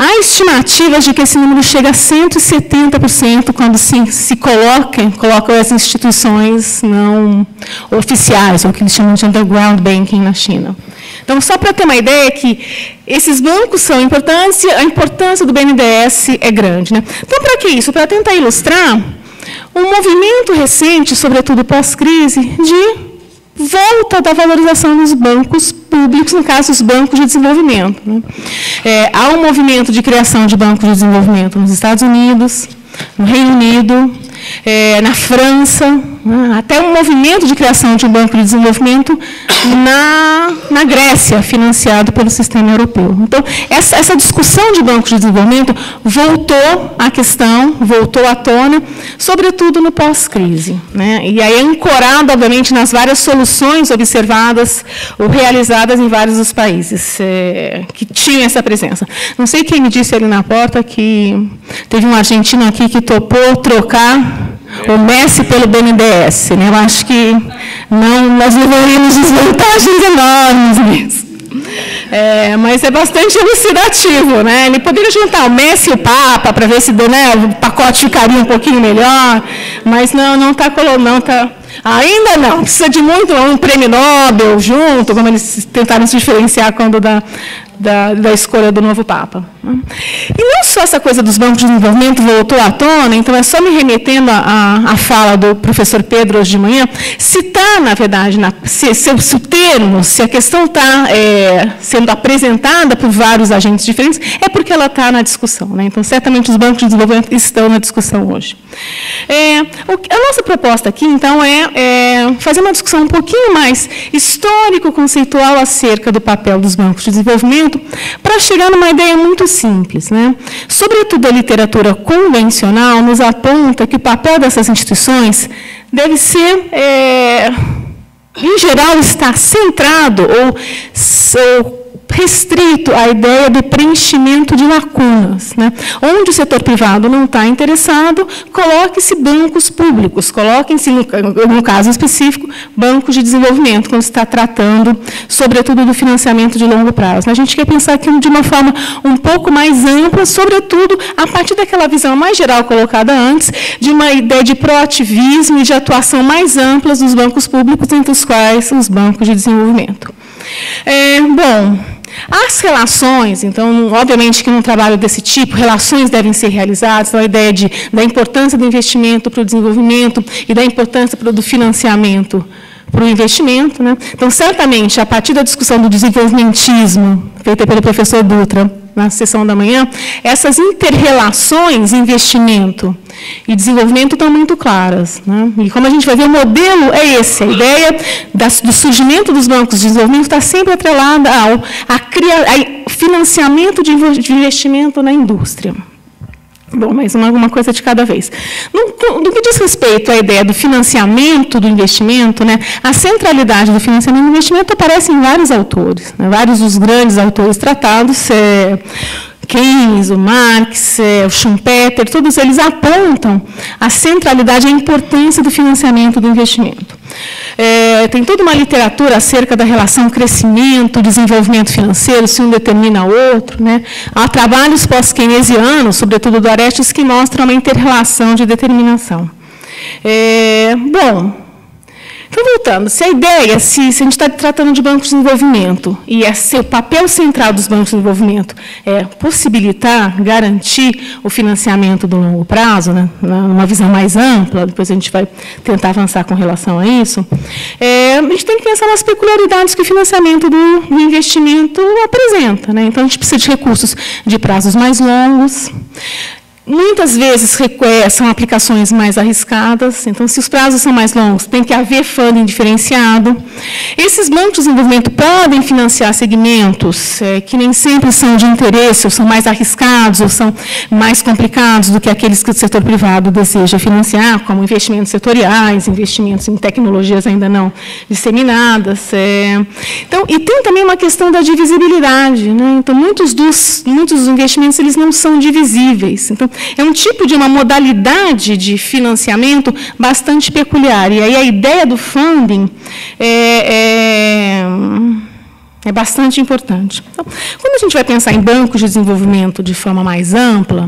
Há estimativas de que esse número chega a 170% quando se, se colocam, colocam as instituições não oficiais, ou o que eles chamam de underground banking na China. Então, só para ter uma ideia que esses bancos são importantes, a importância do BNDES é grande. Né? Então, para que isso? Para tentar ilustrar um movimento recente, sobretudo pós-crise, de volta da valorização dos bancos públicos, no caso, os bancos de desenvolvimento. Né? É, há um movimento de criação de bancos de desenvolvimento nos Estados Unidos, no Reino Unido, é, na França, até um movimento de criação de um banco de desenvolvimento na, na Grécia, financiado pelo sistema europeu. Então, essa, essa discussão de bancos de desenvolvimento voltou à questão, voltou à tona, sobretudo no pós-crise. Né? E aí ancorado, obviamente, nas várias soluções observadas ou realizadas em vários dos países é, que tinham essa presença. Não sei quem me disse ali na porta que teve um argentino aqui que topou trocar o Messi pelo BNDES. Né? Eu acho que não, nós levaríamos desvantagens enormes nisso. É, mas é bastante elucidativo, né? Ele poderia juntar o Messi e o Papa para ver se né, o pacote ficaria um pouquinho melhor, mas não, não está não tá, ainda não. Precisa de muito um prêmio Nobel junto, como eles tentaram se diferenciar quando da, da, da, escolha do novo Papa. E só essa coisa dos bancos de desenvolvimento voltou à tona, então é só me remetendo à, fala do professor Pedro hoje de manhã, citar, na verdade, na, se, se, se, o termos, se a questão está é, sendo apresentada por vários agentes diferentes, é porque ela está na discussão. Né? Então, certamente, os bancos de desenvolvimento estão na discussão hoje. É, a nossa proposta aqui, então, é, é fazer uma discussão um pouquinho mais histórico-conceitual acerca do papel dos bancos de desenvolvimento, para chegar numa ideia muito simples. Né? Sobretudo, a literatura convencional nos aponta que o papel dessas instituições deve ser, é, em geral, estar centrado ou, ou restrito à ideia de preenchimento de lacunas. Né? Onde o setor privado não está interessado, coloque-se bancos públicos, coloquem-se, no, caso específico, bancos de desenvolvimento, quando se está tratando, sobretudo, do financiamento de longo prazo. A gente quer pensar aqui de uma forma um pouco mais ampla, sobretudo a partir daquela visão mais geral colocada antes, de uma ideia de proativismo e de atuação mais ampla dos bancos públicos, entre os quais os bancos de desenvolvimento. É, bom, as relações, então, obviamente que num trabalho desse tipo, relações devem ser realizadas, então a ideia de, da importância do investimento para o desenvolvimento e da importância do financiamento para o investimento. Né? Então, certamente, a partir da discussão do desenvolvimentismo, feita pelo professor Dutra, na sessão da manhã, essas interrelações investimento e desenvolvimento estão muito claras. Né? E como a gente vai ver, o modelo é esse. A ideia do surgimento dos bancos de desenvolvimento está sempre atrelada ao a, a financiamento de investimento na indústria. Bom, mas uma, uma coisa de cada vez. No, no, que diz respeito à ideia do financiamento do investimento, né, a centralidade do financiamento do investimento aparece em vários autores. Né, vários dos grandes autores tratados, é, Keynes, o Marx, é, o Schumpeter, todos eles apontam a centralidade e a importância do financiamento do investimento. É, tem toda uma literatura acerca da relação crescimento, desenvolvimento financeiro, se um determina o outro. Né? Há trabalhos pós-keynesianos, sobretudo do Arestes, que mostram uma inter-relação de determinação. É, bom, então, voltando, se a ideia, se, se a gente está tratando de bancos de desenvolvimento, e é o papel central dos bancos de desenvolvimento é possibilitar, garantir o financiamento do longo prazo, né, numa visão mais ampla, depois a gente vai tentar avançar com relação a isso, é, a gente tem que pensar nas peculiaridades que o financiamento do, do investimento apresenta. Né? Então, a gente precisa de recursos de prazos mais longos, Muitas vezes são aplicações mais arriscadas, então, se os prazos são mais longos, tem que haver funding diferenciado. Esses bancos de desenvolvimento podem financiar segmentos é, que nem sempre são de interesse, ou são mais arriscados, ou são mais complicados do que aqueles que o setor privado deseja financiar, como investimentos setoriais, investimentos em tecnologias ainda não disseminadas. É. Então, e tem também uma questão da divisibilidade. Né? Então, muitos dos, muitos dos investimentos eles não são divisíveis. Então, é um tipo de uma modalidade de financiamento bastante peculiar. E aí a ideia do funding é, é, é bastante importante. Então, quando a gente vai pensar em bancos de desenvolvimento de forma mais ampla?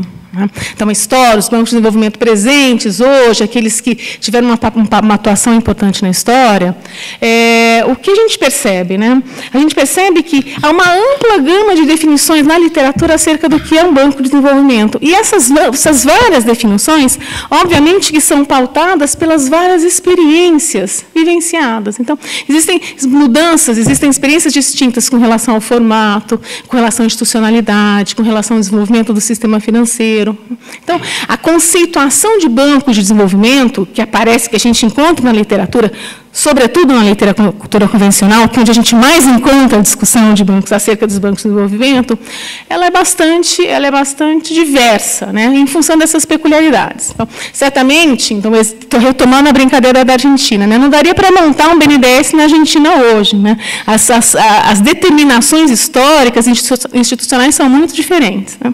Então, a história, os bancos de desenvolvimento presentes hoje, aqueles que tiveram uma, uma atuação importante na história, é, o que a gente percebe? Né? A gente percebe que há uma ampla gama de definições na literatura acerca do que é um banco de desenvolvimento. E essas, essas várias definições, obviamente, que são pautadas pelas várias experiências vivenciadas. Então, existem mudanças, existem experiências distintas com relação ao formato, com relação à institucionalidade, com relação ao desenvolvimento do sistema financeiro, financeiro. Então, a conceituação de bancos de desenvolvimento, que aparece, que a gente encontra na literatura, sobretudo na literatura convencional, que é onde a gente mais encontra a discussão de bancos acerca dos bancos de desenvolvimento, ela é bastante, ela é bastante diversa, né, em função dessas peculiaridades. Então, certamente, então estou retomando a brincadeira da Argentina, né, não daria para montar um BNDES na Argentina hoje, né? As, as, as determinações históricas institucionais são muito diferentes. Né?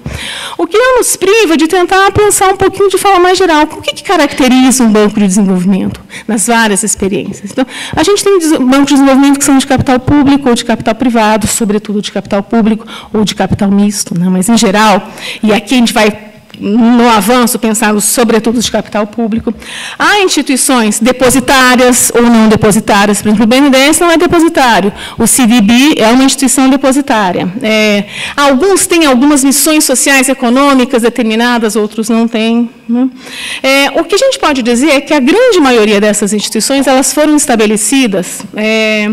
O que não nos priva de tentar pensar um pouquinho de forma mais geral, o que, que caracteriza um banco de desenvolvimento nas várias experiências. Então, a gente tem bancos de desenvolvimento que são de capital público ou de capital privado, sobretudo de capital público ou de capital misto, né? mas, em geral, e aqui a gente vai no avanço, pensando sobretudo de capital público. Há instituições depositárias ou não depositárias, por exemplo, o BNDES não é depositário, o CDB é uma instituição depositária. É, alguns têm algumas missões sociais econômicas determinadas, outros não têm. Né? É, o que a gente pode dizer é que a grande maioria dessas instituições elas foram estabelecidas. É,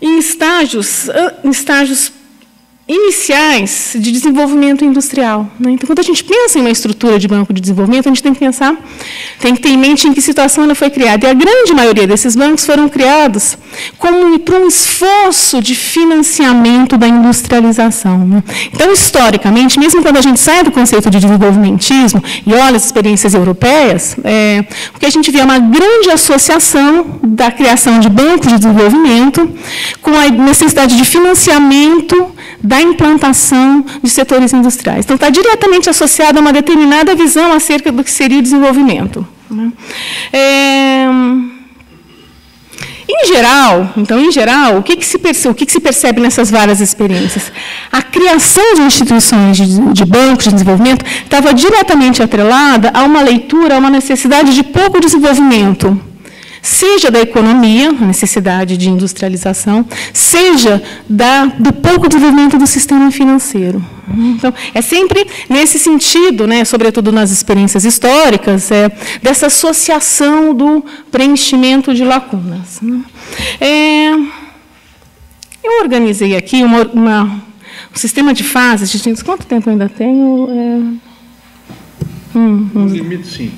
em estágios, em estágios iniciais de desenvolvimento industrial. Né? Então, quando a gente pensa em uma estrutura de banco de desenvolvimento, a gente tem que pensar, tem que ter em mente em que situação ela foi criada. E a grande maioria desses bancos foram criados como para um esforço de financiamento da industrialização. Né? Então, historicamente, mesmo quando a gente sai do conceito de desenvolvimentismo e olha as experiências europeias, é, o que a gente vê é uma grande associação da criação de bancos de desenvolvimento com a necessidade de financiamento da implantação de setores industriais. Então, está diretamente associado a uma determinada visão acerca do que seria o desenvolvimento. Né? É, em geral, então, em geral, o que, que, se percebe, o que, que, se percebe nessas várias experiências? A criação de instituições de, de bancos de desenvolvimento estava diretamente atrelada a uma leitura, a uma necessidade de pouco desenvolvimento seja da economia, a necessidade de industrialização, seja da, do pouco desenvolvimento do sistema financeiro. Então, é sempre nesse sentido, né, sobretudo nas experiências históricas, é, dessa associação do preenchimento de lacunas. É, eu organizei aqui uma, uma, um sistema de fases. De, quanto tempo eu ainda tenho? É, hum, um limite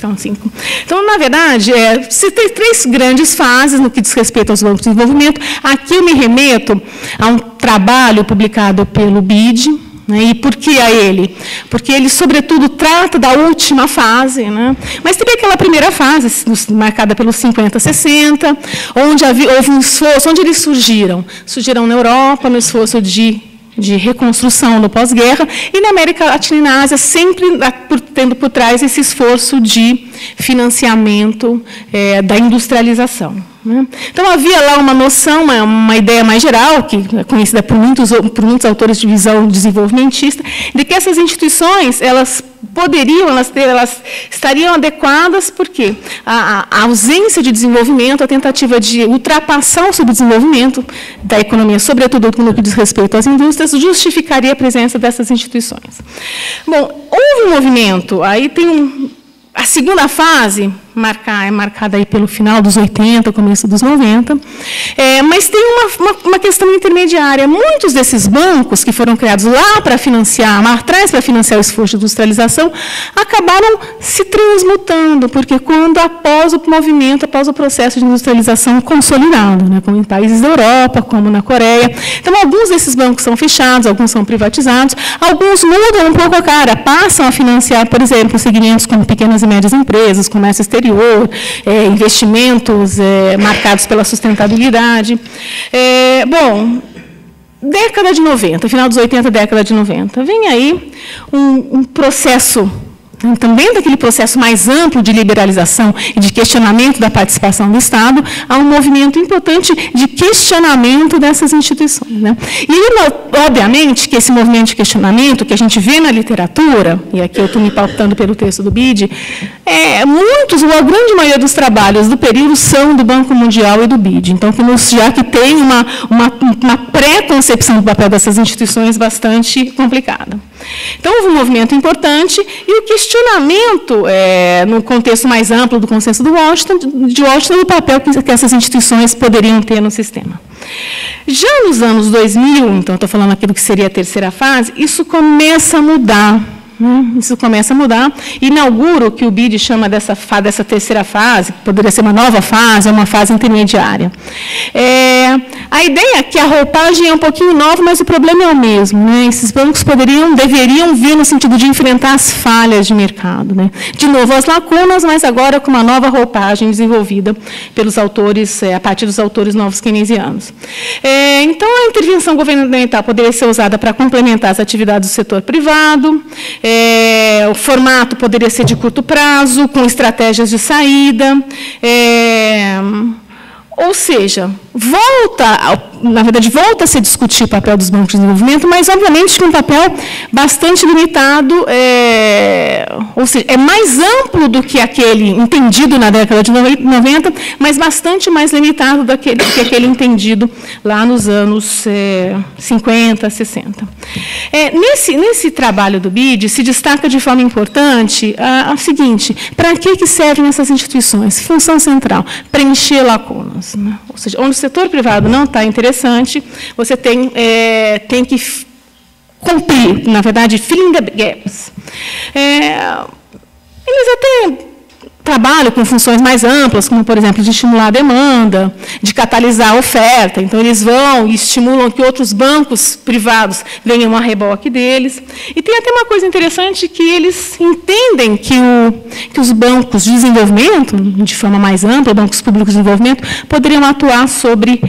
são cinco. Então, na verdade, é, você tem três grandes fases no que diz respeito aos bancos de desenvolvimento. Aqui eu me remeto a um trabalho publicado pelo BID, né, e por que a ele? Porque ele, sobretudo, trata da última fase, né? mas teve aquela primeira fase, marcada pelos 50, 60, onde houve um esforço, onde eles surgiram? Surgiram na Europa, no esforço de de reconstrução no pós-guerra, e na América Latina e na Ásia, sempre tendo por trás esse esforço de financiamento é, da industrialização. Né? Então, havia lá uma noção, uma, ideia mais geral, que é conhecida por muitos, por muitos autores de visão desenvolvimentista, de que essas instituições elas poderiam, elas, ter, elas estariam adequadas, porque a, a, ausência de desenvolvimento, a tentativa de ultrapassar o subdesenvolvimento da economia, sobretudo no que diz respeito às indústrias, justificaria a presença dessas instituições. Bom, houve um movimento, aí tem um, a segunda fase marcar, é marcada aí pelo final dos 80, começo dos 90. É, mas tem uma, uma, uma, questão intermediária. Muitos desses bancos que foram criados lá para financiar, lá atrás para financiar o esforço de industrialização, acabaram se transmutando, porque quando após o movimento, após o processo de industrialização consolidado, né, como em países da Europa, como na Coreia. Então, alguns desses bancos são fechados, alguns são privatizados, alguns mudam um pouco a cara, passam a financiar, por exemplo, segmentos como pequenas e médias empresas, comércio exterior, exterior, é, investimentos é, marcados pela sustentabilidade. É, bom, década de 90, final dos 80, década de 90, vem aí um, um processo também daquele processo mais amplo de liberalização e de questionamento da participação do Estado, há um movimento importante de questionamento dessas instituições. Né? E, obviamente, que esse movimento de questionamento que a gente vê na literatura, e aqui eu estou me pautando pelo texto do BID, é, muitos, ou a grande maioria dos trabalhos do período são do Banco Mundial e do BID. Então, já que tem uma, uma, uma pré-concepção do papel dessas instituições bastante complicada. Então, houve um movimento importante e o questionamento, é, no contexto mais amplo do consenso do Washington, de Washington, do papel que, essas instituições poderiam ter no sistema. Já nos anos 2000, então, estou falando aquilo que seria a terceira fase, isso começa a mudar. Né? Isso começa a mudar. Inaugura o que o BID chama dessa, dessa terceira fase, que poderia ser uma nova fase, uma fase intermediária. É, a ideia é que a roupagem é um pouquinho nova, mas o problema é o mesmo. Né? Esses bancos poderiam, deveriam vir no sentido de enfrentar as falhas de mercado. Né? De novo, as lacunas, mas agora com uma nova roupagem desenvolvida pelos autores, é, a partir dos autores novos keynesianos. É, então, a intervenção governamental poderia ser usada para complementar as atividades do setor privado, é, o formato poderia ser de curto prazo, com estratégias de saída. É, ou seja, volta, na verdade, volta a se discutir o papel dos bancos de desenvolvimento, mas, obviamente, com um papel bastante limitado, é, ou seja, é mais amplo do que aquele entendido na década de 90, mas bastante mais limitado do que aquele entendido lá nos anos é, 50, 60. É, nesse, nesse trabalho do BID, se destaca de forma importante a seguinte, para que, que servem essas instituições? Função central, preencher lacunas. Né? Ou seja, onde setor privado não está interessante, você tem, é, tem que cumprir, na verdade, filling the gaps. É, eles até trabalho com funções mais amplas, como, por exemplo, de estimular a demanda, de catalisar a oferta. Então, eles vão e estimulam que outros bancos privados venham a reboque deles. E tem até uma coisa interessante que eles entendem que, o, que os bancos de desenvolvimento, de forma mais ampla, bancos públicos de desenvolvimento, poderiam atuar sobre,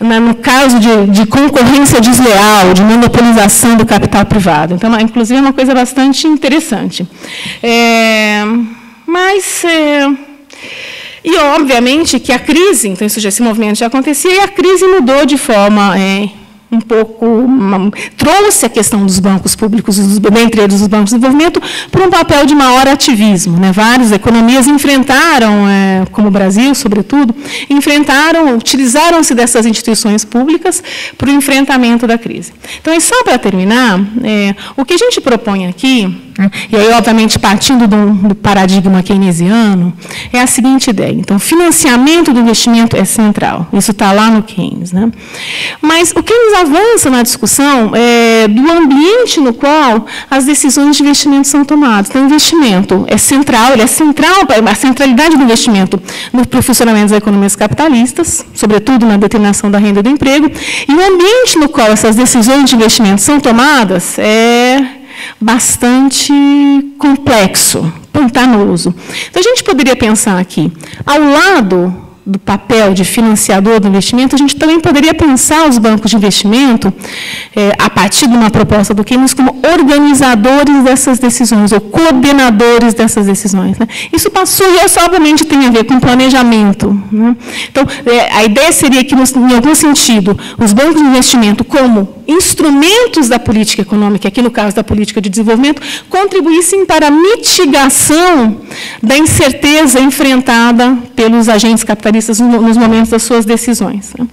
no caso de, de concorrência desleal, de monopolização do capital privado. Então, inclusive, é uma coisa bastante interessante. É... Mas. É, e, obviamente, que a crise, então, isso já, esse movimento já acontecia, e a crise mudou de forma é, um pouco uma, trouxe a questão dos bancos públicos, dentre eles os bancos de desenvolvimento, para um papel de maior ativismo. Né? Várias economias enfrentaram, é, como o Brasil, sobretudo, enfrentaram, utilizaram-se dessas instituições públicas para o enfrentamento da crise. Então, e só para terminar, é, o que a gente propõe aqui, né, e aí, obviamente, partindo do, do paradigma keynesiano, é a seguinte ideia. Então, financiamento do investimento é central. Isso está lá no Keynes. Né? Mas o Keynes avança na discussão é, do ambiente no qual as decisões de investimento são tomadas. Então, o investimento é central, ele é central, a centralidade do investimento no funcionamento das economias capitalistas, sobretudo na determinação da renda do emprego, e o ambiente no qual essas decisões de investimento são tomadas é bastante complexo, pantanoso. Então, a gente poderia pensar aqui, ao lado do papel de financiador do investimento, a gente também poderia pensar os bancos de investimento, é, a partir de uma proposta do Keynes, como organizadores dessas decisões, ou coordenadores dessas decisões. Né? Isso passou, e isso obviamente tem a ver com planejamento. Né? Então, é, a ideia seria que, em algum sentido, os bancos de investimento, como instrumentos da política econômica, aqui no caso da política de desenvolvimento, contribuíssem para a mitigação da incerteza enfrentada pelos agentes capitalistas nos momentos das suas decisões. Né?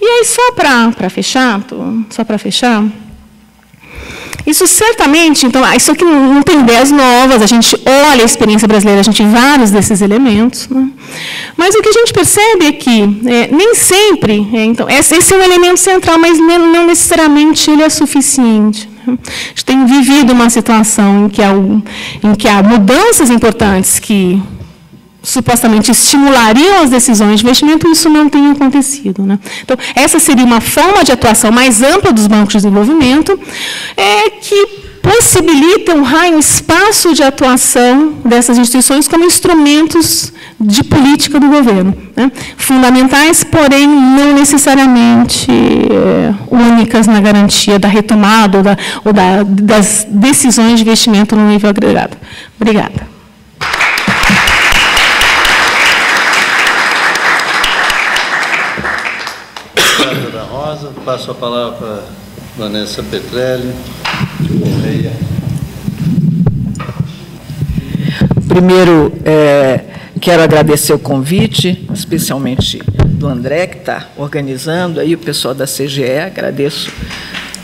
E aí, só para fechar, só para fechar, isso certamente, então, isso aqui não tem ideias novas, a gente olha a experiência brasileira, a gente tem vários desses elementos. Né? Mas o que a gente percebe é que é, nem sempre, é, então, esse é um elemento central, mas não necessariamente ele é suficiente. Né? A gente tem vivido uma situação em que há, em que há mudanças importantes que supostamente estimulariam as decisões de investimento, isso não tem acontecido. Né? Então, essa seria uma forma de atuação mais ampla dos bancos de desenvolvimento, é, que possibilita um raio, espaço de atuação dessas instituições como instrumentos de política do governo. Né? Fundamentais, porém, não necessariamente é, únicas na garantia da retomada ou, da, ou da, das decisões de investimento no nível agregado. Obrigada. Rosa. Passo a palavra para Vanessa Petrelli, Correia. Primeiro, é, quero agradecer o convite, especialmente do André, que está organizando, aí o pessoal da CGE, agradeço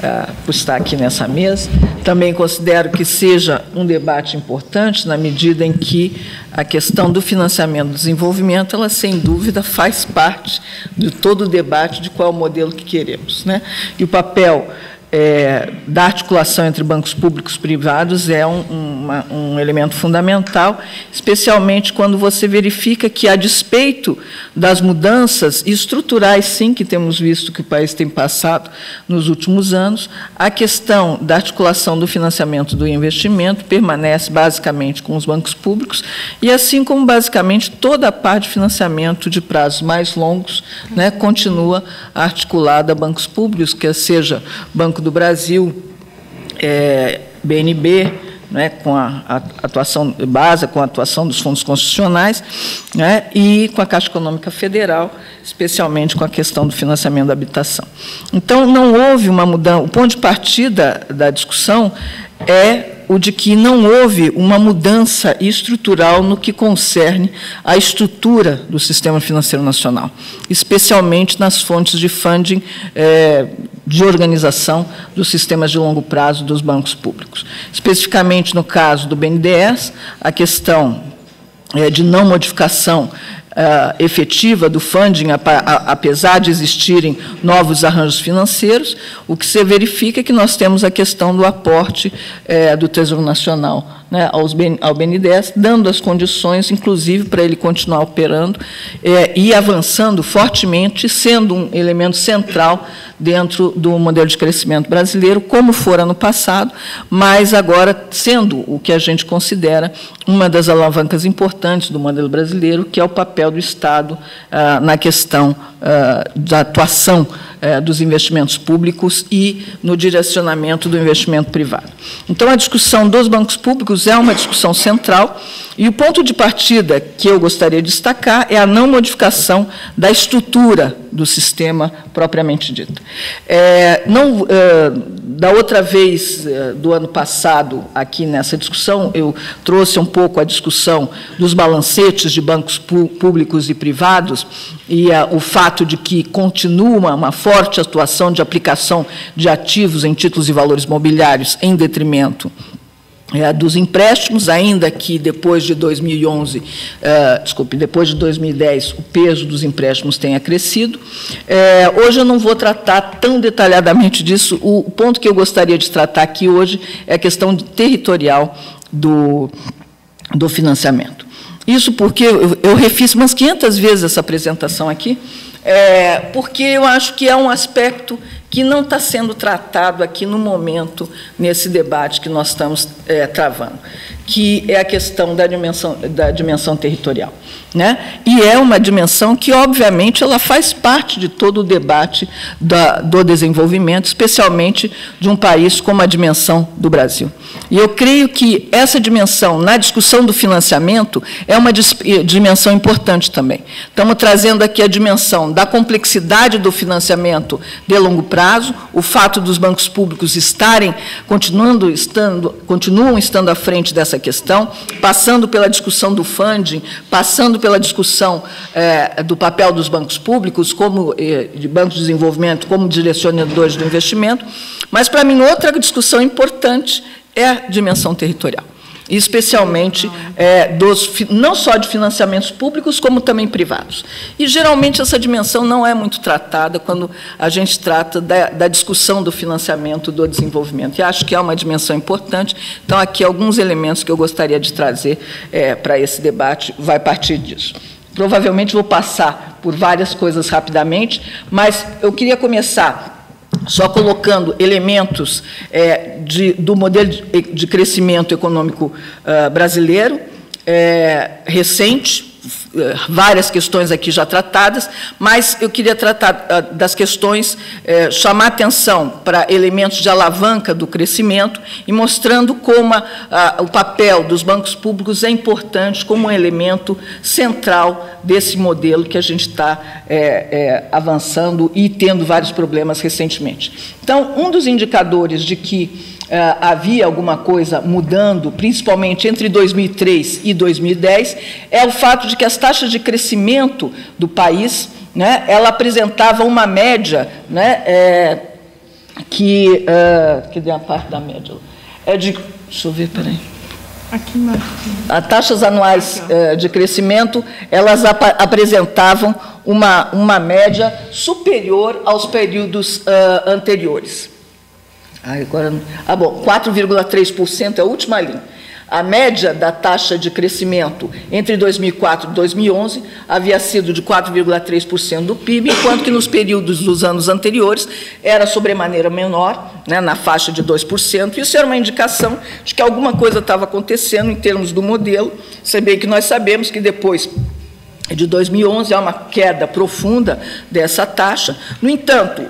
uh, por estar aqui nessa mesa. Também considero que seja um debate importante na medida em que a questão do financiamento do desenvolvimento, ela sem dúvida faz parte de todo o debate de qual é modelo que queremos. Né? E o papel é, da articulação entre bancos públicos e privados é um, uma, um, elemento fundamental, especialmente quando você verifica que, a despeito das mudanças estruturais, sim, que temos visto que o país tem passado nos últimos anos, a questão da articulação do financiamento do investimento permanece basicamente com os bancos públicos, e assim como basicamente toda a parte de financiamento de prazos mais longos né, continua articulada a bancos públicos, quer seja Banco Banco do Brasil, é, BNB, né, com a, atuação base, com a atuação dos fundos constitucionais, né, e com a Caixa Econômica Federal, especialmente com a questão do financiamento da habitação. Então, não houve uma mudança. O ponto de partida da discussão é o de que não houve uma mudança estrutural no que concerne à estrutura do sistema financeiro nacional, especialmente nas fontes de funding é, de organização dos sistemas de longo prazo dos bancos públicos. Especificamente no caso do BNDES, a questão é, de não modificação efetiva do funding, apesar de existirem novos arranjos financeiros, o que se verifica é que nós temos a questão do aporte do Tesouro Nacional né, aos, ao BNDES, dando as condições, inclusive, para ele continuar operando é, e avançando fortemente, sendo um elemento central dentro do modelo de crescimento brasileiro, como fora no passado, mas agora sendo o que a gente considera uma das alavancas importantes do modelo brasileiro, que é o papel do Estado ah, na questão da atuação ah, dos investimentos públicos e no direcionamento do investimento privado. Então, a discussão dos bancos públicos é uma discussão central, e o ponto de partida que eu gostaria de destacar é a não modificação da estrutura do sistema propriamente dito. É, não, é, da outra vez, do ano passado, aqui nessa discussão, eu trouxe um pouco a discussão dos balancetes de bancos públicos e privados e a, o fato de que continua uma forte atuação de aplicação de ativos em títulos e valores mobiliários em detrimento é, dos empréstimos, ainda que depois de 2011, é, desculpe, depois de 2010, o peso dos empréstimos tenha crescido. É, hoje eu não vou tratar tão detalhadamente disso. O ponto que eu gostaria de tratar aqui hoje é a questão territorial do, do financiamento. Isso porque eu, eu refiz umas 500 vezes essa apresentação aqui, é, porque eu acho que é um aspecto que não está sendo tratado aqui no momento, nesse debate que nós estamos é, travando, que é a questão da dimensão, da dimensão territorial. Né? E é uma dimensão que, obviamente, ela faz parte de todo o debate da, do desenvolvimento, especialmente de um país como a dimensão do Brasil. E eu creio que essa dimensão, na discussão do financiamento, é uma dimensão importante também. Estamos trazendo aqui a dimensão da complexidade do financiamento de longo prazo, o fato dos bancos públicos estarem, continuando estando, continuam estando à frente dessa questão, passando pela discussão do funding, passando pela discussão é, do papel dos bancos públicos, como é, de bancos de desenvolvimento, como direcionadores do investimento, mas, para mim, outra discussão importante é a dimensão territorial especialmente é, dos, não só de financiamentos públicos, como também privados. E, geralmente, essa dimensão não é muito tratada quando a gente trata da, da discussão do financiamento do desenvolvimento. E acho que é uma dimensão importante. Então, aqui, alguns elementos que eu gostaria de trazer é, para esse debate vai partir disso. Provavelmente vou passar por várias coisas rapidamente, mas eu queria começar só colocando elementos é, de, do modelo de, crescimento econômico uh, brasileiro é, recente, várias questões aqui já tratadas, mas eu queria tratar ah, das questões, eh, chamar atenção para elementos de alavanca do crescimento e mostrando como a, a, o papel dos bancos públicos é importante como um elemento central desse modelo que a gente está é, avançando e tendo vários problemas recentemente. Então, um dos indicadores de que Uh, havia alguma coisa mudando, principalmente entre 2003 e 2010, é o fato de que as taxas de crescimento do país, né, ela apresentava uma média, né, é, que, uh, que deu a parte da média, é de, deixa eu ver, peraí. Aqui. As taxas anuais uh, de crescimento, elas ap apresentavam uma, uma média superior aos períodos anteriores. Ah, agora, ah, bom, 4,3% é a última linha. A média da taxa de crescimento entre 2004 e 2011 havia sido de 4,3% do PIB, enquanto que nos períodos dos anos anteriores era sobremaneira menor, né, na faixa de 2%. Isso era uma indicação de que alguma coisa estava acontecendo em termos do modelo, se bem que nós sabemos que depois de 2011 há uma queda profunda dessa taxa. No entanto,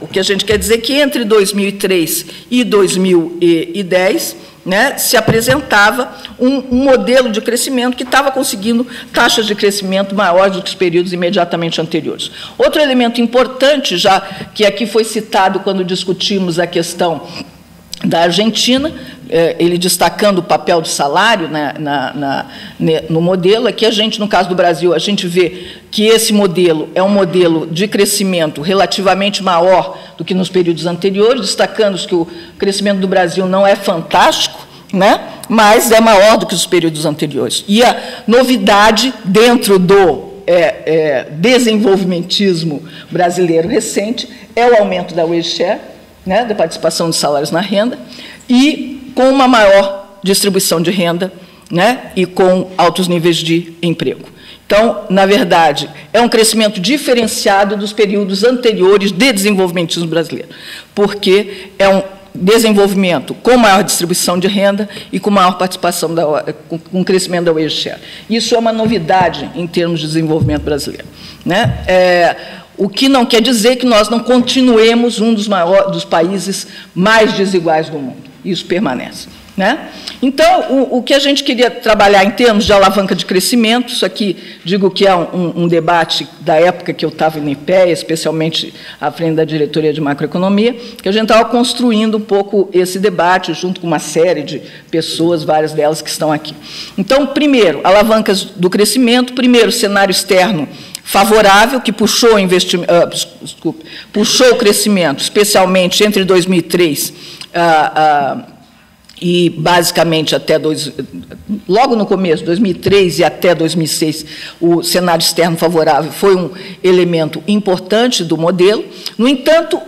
o que a gente quer dizer é que entre 2003 e 2010 né, se apresentava um, um, modelo de crescimento que estava conseguindo taxas de crescimento maiores do que os períodos imediatamente anteriores. Outro elemento importante, já que aqui foi citado quando discutimos a questão da Argentina, é, ele destacando o papel do salário na, na, na, no modelo. Aqui a gente, no caso do Brasil, a gente vê que esse modelo é um modelo de crescimento relativamente maior do que nos períodos anteriores, destacando que o crescimento do Brasil não é fantástico, né? mas é maior do que os períodos anteriores. E a novidade dentro do é, é, desenvolvimentismo brasileiro recente é o aumento da wage share, né, da participação de salários na renda, e com uma maior distribuição de renda né, e com altos níveis de emprego. Então, na verdade, é um crescimento diferenciado dos períodos anteriores de desenvolvimentismo brasileiro, porque é um desenvolvimento com maior distribuição de renda e com maior participação, da, com, crescimento da wage share. Isso é uma novidade em termos de desenvolvimento brasileiro. Né? É, o que não quer dizer que nós não continuemos um dos, dos países mais desiguais do mundo. Isso permanece. Né? Então, o, o, que a gente queria trabalhar em termos de alavanca de crescimento, isso aqui digo que é um, um debate da época que eu estava em IPEA, especialmente à frente da diretoria de macroeconomia, que a gente estava construindo um pouco esse debate, junto com uma série de pessoas, várias delas que estão aqui. Então, primeiro, alavancas do crescimento, primeiro, cenário externo favorável que puxou o uh, desculpe, puxou o crescimento, especialmente entre 2003 uh, uh, e basicamente até dois, logo no começo, 2003 e até 2006, o cenário externo favorável foi um elemento importante do modelo. No entanto,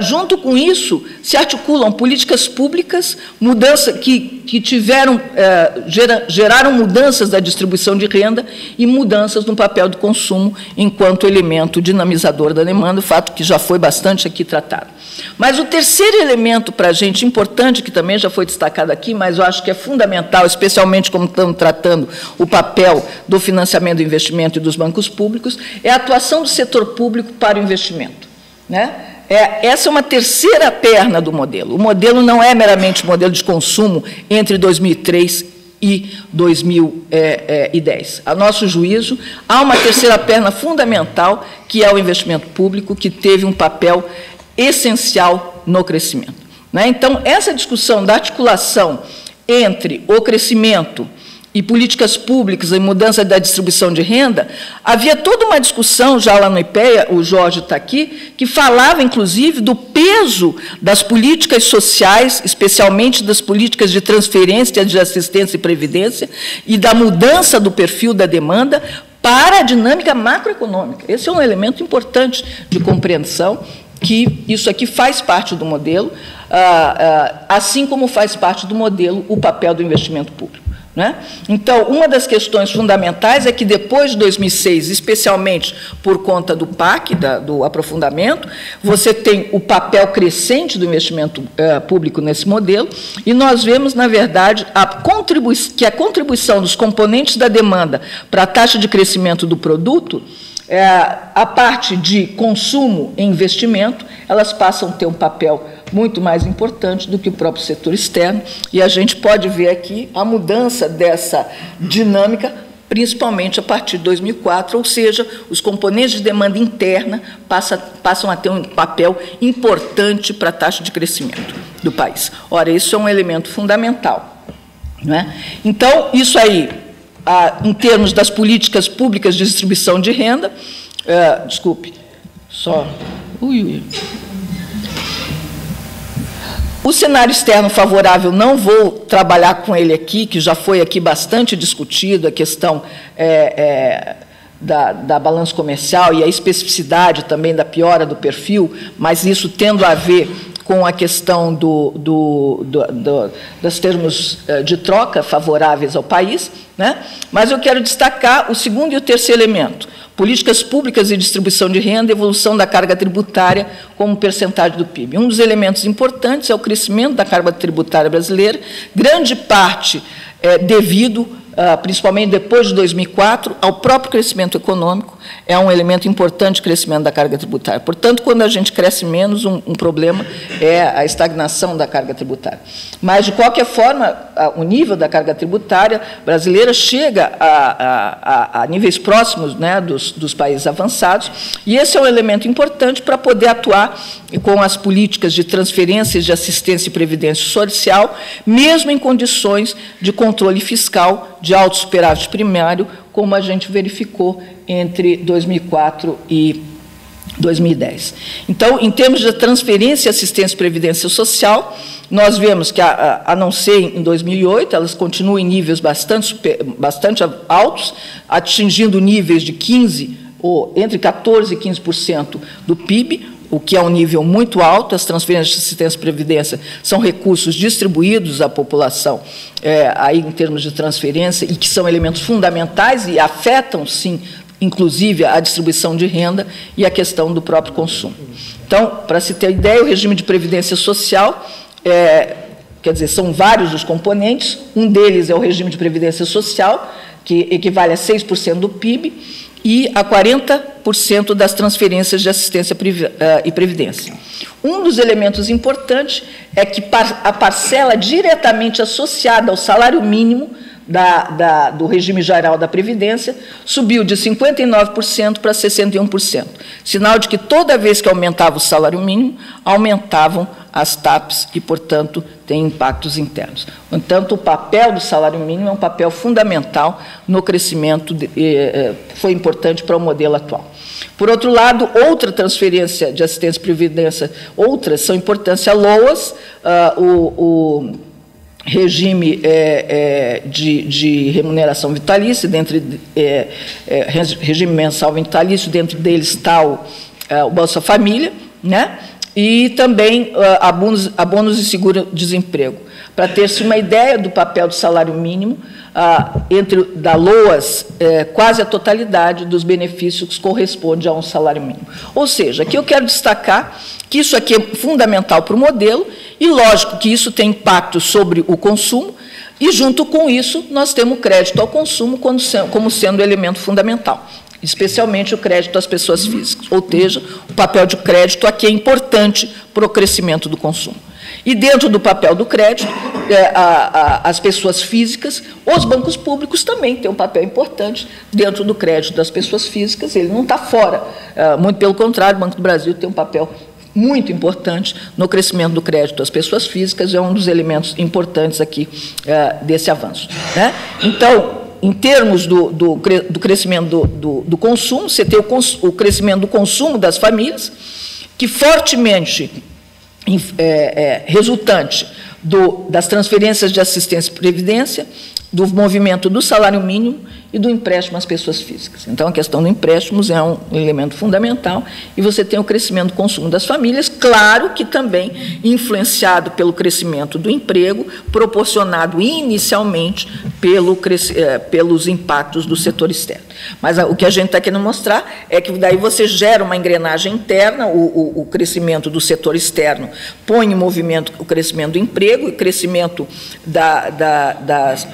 junto com isso, se articulam políticas públicas, mudança que, que tiveram, ah, gera, geraram mudanças da distribuição de renda e mudanças no papel do consumo enquanto elemento dinamizador da demanda, fato que já foi bastante aqui tratado. Mas o terceiro elemento para a gente importante, que também já foi destacado aqui, mas eu acho que é fundamental, especialmente como estamos tratando o papel do financiamento do investimento e dos bancos públicos, é a atuação do setor público para o investimento. Né? É, essa é uma terceira perna do modelo. O modelo não é meramente modelo de consumo entre 2003 e 2010. A nosso juízo, há uma terceira perna fundamental, que é o investimento público, que teve um papel essencial no crescimento. Né? Então, essa discussão da articulação entre o crescimento e políticas públicas e mudança da distribuição de renda, havia toda uma discussão já lá no IPEA, o Jorge está aqui, que falava, inclusive, do peso das políticas sociais, especialmente das políticas de transferência de assistência e previdência, e da mudança do perfil da demanda para a dinâmica macroeconômica. Esse é um elemento importante de compreensão que isso aqui faz parte do modelo, ah, ah, assim como faz parte do modelo o papel do investimento público. Né? Então, uma das questões fundamentais é que depois de 2006, especialmente por conta do PAC, da, do aprofundamento, você tem o papel crescente do investimento uh, público nesse modelo, e nós vemos, na verdade, a que a contribuição dos componentes da demanda para a taxa de crescimento do produto é, a parte de consumo e investimento, elas passam a ter um papel muito mais importante do que o próprio setor externo, e a gente pode ver aqui a mudança dessa dinâmica, principalmente a partir de 2004, ou seja, os componentes de demanda interna passa, passam a ter um papel importante para a taxa de crescimento do país. Ora, isso é um elemento fundamental. Não é? Então, isso aí em termos das políticas públicas de distribuição de renda, é, desculpe, só. Ui, ui. O cenário externo favorável, não vou trabalhar com ele aqui, que já foi aqui bastante discutido, a questão é, é, da, da balança comercial e a especificidade também da piora do perfil, mas isso tendo a ver com a questão do, do, do, do, dos termos eh, de troca favoráveis ao país, né? mas eu quero destacar o segundo e o terceiro elemento, políticas públicas e distribuição de renda, evolução da carga tributária como percentagem do PIB. Um dos elementos importantes é o crescimento da carga tributária brasileira, grande parte é, devido principalmente depois de 2004, ao próprio crescimento econômico, é um elemento importante de crescimento da carga tributária. Portanto, quando a gente cresce menos, um, um problema é a estagnação da carga tributária. Mas, de qualquer forma, o nível da carga tributária brasileira chega a, a, a níveis próximos né, dos, dos países avançados, e esse é um elemento importante para poder atuar com as políticas de transferências de assistência e previdência social, mesmo em condições de controle fiscal de alto superávit primário, como a gente verificou entre 2004 e 2010. Então, em termos de transferência e assistência e previdência social, nós vemos que, a, a, não ser em 2008, elas continuam em níveis bastante, bastante altos, atingindo níveis de 15, ou entre 14% e 15% do PIB, o que é um nível muito alto. As transferências de assistência e previdência são recursos distribuídos à população, é, aí em termos de transferência, e que são elementos fundamentais e afetam, sim, inclusive a distribuição de renda e a questão do próprio consumo. Então, para se ter ideia, o regime de previdência social, é, quer dizer, são vários os componentes, um deles é o regime de previdência social, que equivale a 6% do PIB, e a 40% das transferências de assistência eh, e previdência. Um dos elementos importantes é que a parcela diretamente associada ao salário mínimo da, da, do regime geral da Previdência subiu de 59% para 61%. Sinal de que toda vez que aumentava o salário mínimo, aumentavam as TAPs e, portanto, tem impactos internos. Portanto, o papel do salário mínimo é um papel fundamental no crescimento, de, eh, foi importante para o modelo atual. Por outro lado, outra transferência de assistência e previdência, outras são importância LOAS, uh, o, o regime é, de, de, remuneração vitalícia, dentre, regime mensal vitalício, dentro deles está o, o Bolsa Família, né? E também uh, abonos, abonos de seguro-desemprego. Para ter-se uma ideia do papel do salário mínimo, uh, entre da LOAS, uh, quase a totalidade dos benefícios corresponde a um salário mínimo. Ou seja, aqui eu quero destacar que isso aqui é fundamental para o modelo, e lógico que isso tem impacto sobre o consumo, e junto com isso nós temos crédito ao consumo como sendo elemento fundamental especialmente o crédito às pessoas físicas, ou seja, o papel de crédito aqui é importante para o crescimento do consumo. E dentro do papel do crédito, é, a, a, as pessoas físicas, os bancos públicos também têm um papel importante dentro do crédito das pessoas físicas, ele não está fora, é, muito pelo contrário, o Banco do Brasil tem um papel muito importante no crescimento do crédito às pessoas físicas, é um dos elementos importantes aqui é, desse avanço. Né? Então, em termos do, do, do crescimento do, do, do, consumo, você tem o, cons, o, crescimento do consumo das famílias, que fortemente é, é, resultante das transferências de assistência e previdência, do movimento do salário mínimo e do empréstimo às pessoas físicas. Então, a questão do empréstimo é um elemento fundamental e você tem o crescimento do consumo das famílias, claro que também influenciado pelo crescimento do emprego, proporcionado inicialmente pelo, eh, pelos impactos do setor externo. Mas o que a gente está querendo mostrar é que daí você gera uma engrenagem interna, o, o, o crescimento do setor externo põe em movimento o crescimento do emprego, o crescimento da, da, das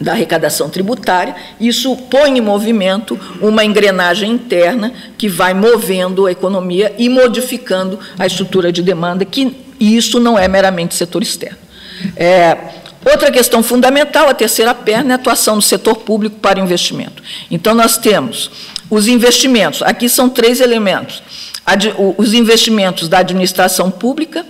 da arrecadação tributária, isso põe em movimento uma engrenagem interna que vai movendo a economia e modificando a estrutura de demanda, que isso não é meramente setor externo. É, outra questão fundamental, a terceira perna, é a atuação do setor público para investimento. Então, nós temos os investimentos, aqui são três elementos, os investimentos da administração pública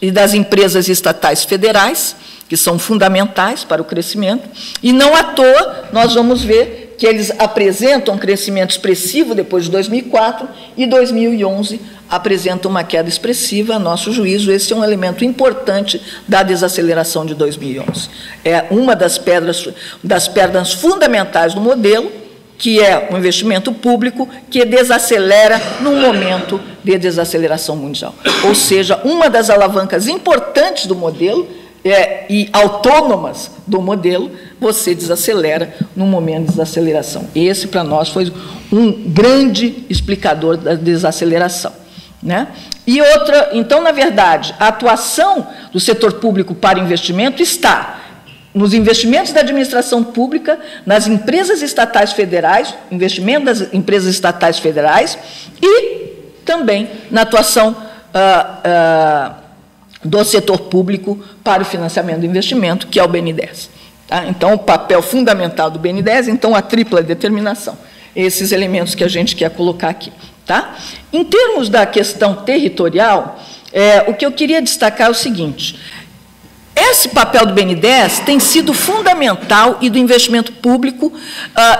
e das empresas estatais federais, que são fundamentais para o crescimento, e não à toa nós vamos ver que eles apresentam um crescimento expressivo depois de 2004 e 2011 apresentam uma queda expressiva, a nosso juízo, esse é um elemento importante da desaceleração de 2011. É uma das pedras, das pedras fundamentais do modelo, que é o investimento público, que desacelera num momento de desaceleração mundial. Ou seja, uma das alavancas importantes do modelo é, e autônomas do modelo, você desacelera no momento de desaceleração. Esse, para nós, foi um grande explicador da desaceleração. Né? E outra, então, na verdade, a atuação do setor público para investimento está nos investimentos da administração pública, nas empresas estatais federais, investimento das empresas estatais federais e também na atuação ah, ah, do setor público para o financiamento do investimento, que é o BN10. Tá? Então, o papel fundamental do BN10, então, a tripla determinação. Esses elementos que a gente quer colocar aqui. Tá? Em termos da questão territorial, é, o que eu queria destacar é o seguinte: esse papel do BNDES tem sido fundamental e do investimento público uh,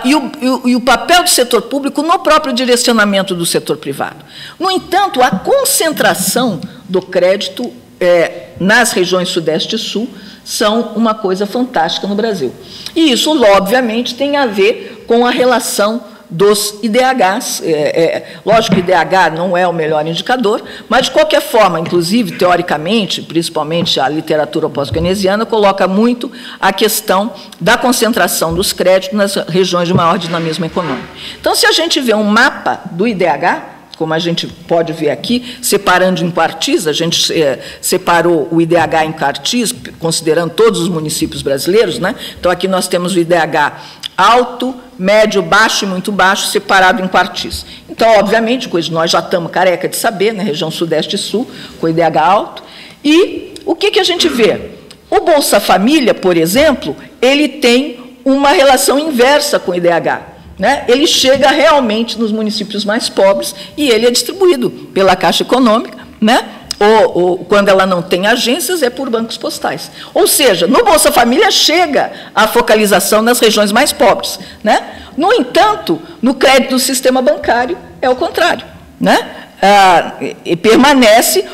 e, o, e, o, e, o, papel do setor público no próprio direcionamento do setor privado. No entanto, a concentração do crédito é, nas regiões Sudeste e Sul são uma coisa fantástica no Brasil. E isso, obviamente, tem a ver com a relação dos IDHs. É, é, lógico que o IDH não é o melhor indicador, mas, de qualquer forma, inclusive, teoricamente, principalmente a literatura pós-keynesiana, coloca muito a questão da concentração dos créditos nas regiões de maior dinamismo econômico. Então, se a gente vê um mapa do IDH, como a gente pode ver aqui, separando em quartis, a gente é, separou o IDH em quartis, considerando todos os municípios brasileiros, né? Então aqui nós temos o IDH alto, médio, baixo e muito baixo, separado em quartis. Então, obviamente, coisa nós já estamos careca de saber, na né, região sudeste e sul, com o IDH alto. E o que, que a gente vê? O Bolsa Família, por exemplo, ele tem uma relação inversa com o IDH. Né? Ele chega realmente nos municípios mais pobres e ele é distribuído pela Caixa Econômica, né? ou, ou, quando ela não tem agências, é por bancos postais. Ou seja, no Bolsa Família chega a focalização nas regiões mais pobres. Né? No entanto, no crédito do sistema bancário é o contrário. Né? Ah, e permanece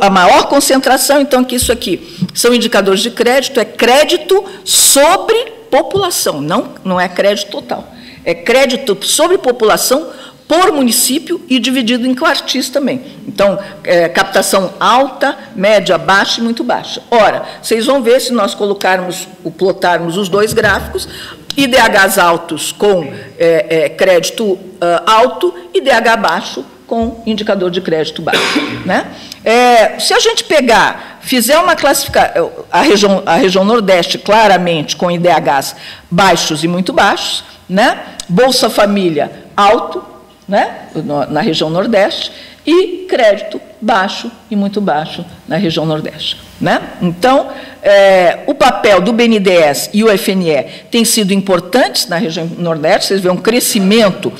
a maior concentração, então, que isso aqui são indicadores de crédito, é crédito sobre população, não, não é crédito total. É crédito sobre população por município e dividido em quartis também. Então, é, captação alta, média, baixa e muito baixa. Ora, vocês vão ver se nós colocarmos, plotarmos os dois gráficos, IDHs altos com é, é, crédito uh, alto e DH baixo com indicador de crédito baixo. <coughs> Né? É, se a gente pegar, fizer uma classificação, a região, a região Nordeste claramente com IDHs baixos e muito baixos, né? Bolsa Família alto, né, na região Nordeste, e crédito baixo e muito baixo na região Nordeste. Né? Então, é, o papel do BNDES e o FNE tem sido importantes na região Nordeste, vocês veem um crescimento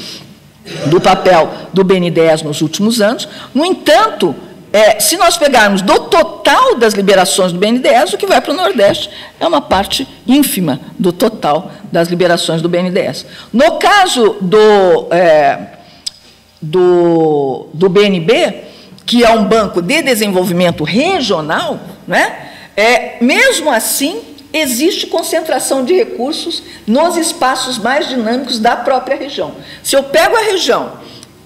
do papel do BNDES nos últimos anos. No entanto, é, se nós pegarmos do total das liberações do BNDES, o que vai para o Nordeste é uma parte ínfima do total das liberações do BNDES. No caso do. É, do, do BNB, que é um banco de desenvolvimento regional, né? é, mesmo assim, existe concentração de recursos nos espaços mais dinâmicos da própria região. Se eu pego a região,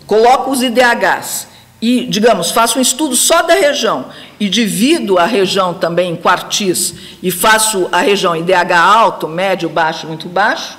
coloco os IDHs e, digamos, faço um estudo só da região e divido a região também em quartis e faço a região IDH alto, médio, baixo, muito baixo,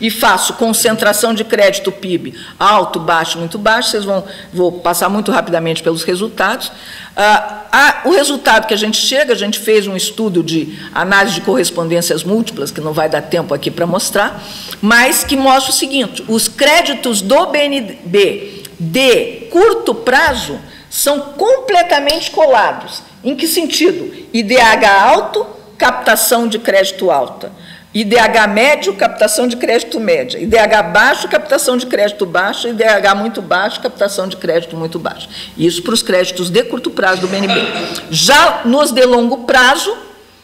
e faço concentração de crédito PIB alto, baixo, muito baixo, vocês vão vou passar muito rapidamente pelos resultados. Ah, ah, o resultado que a gente chega, a gente fez um estudo de análise de correspondências múltiplas, que não vai dar tempo aqui para mostrar, mas que mostra o seguinte: os créditos do BNB de curto prazo são completamente colados. Em que sentido? IDH alto, captação de crédito alta. IDH médio, captação de crédito média. IDH baixo, captação de crédito baixo. IDH muito baixo, captação de crédito muito baixo. Isso para os créditos de curto prazo do BNB. Já nos de longo prazo,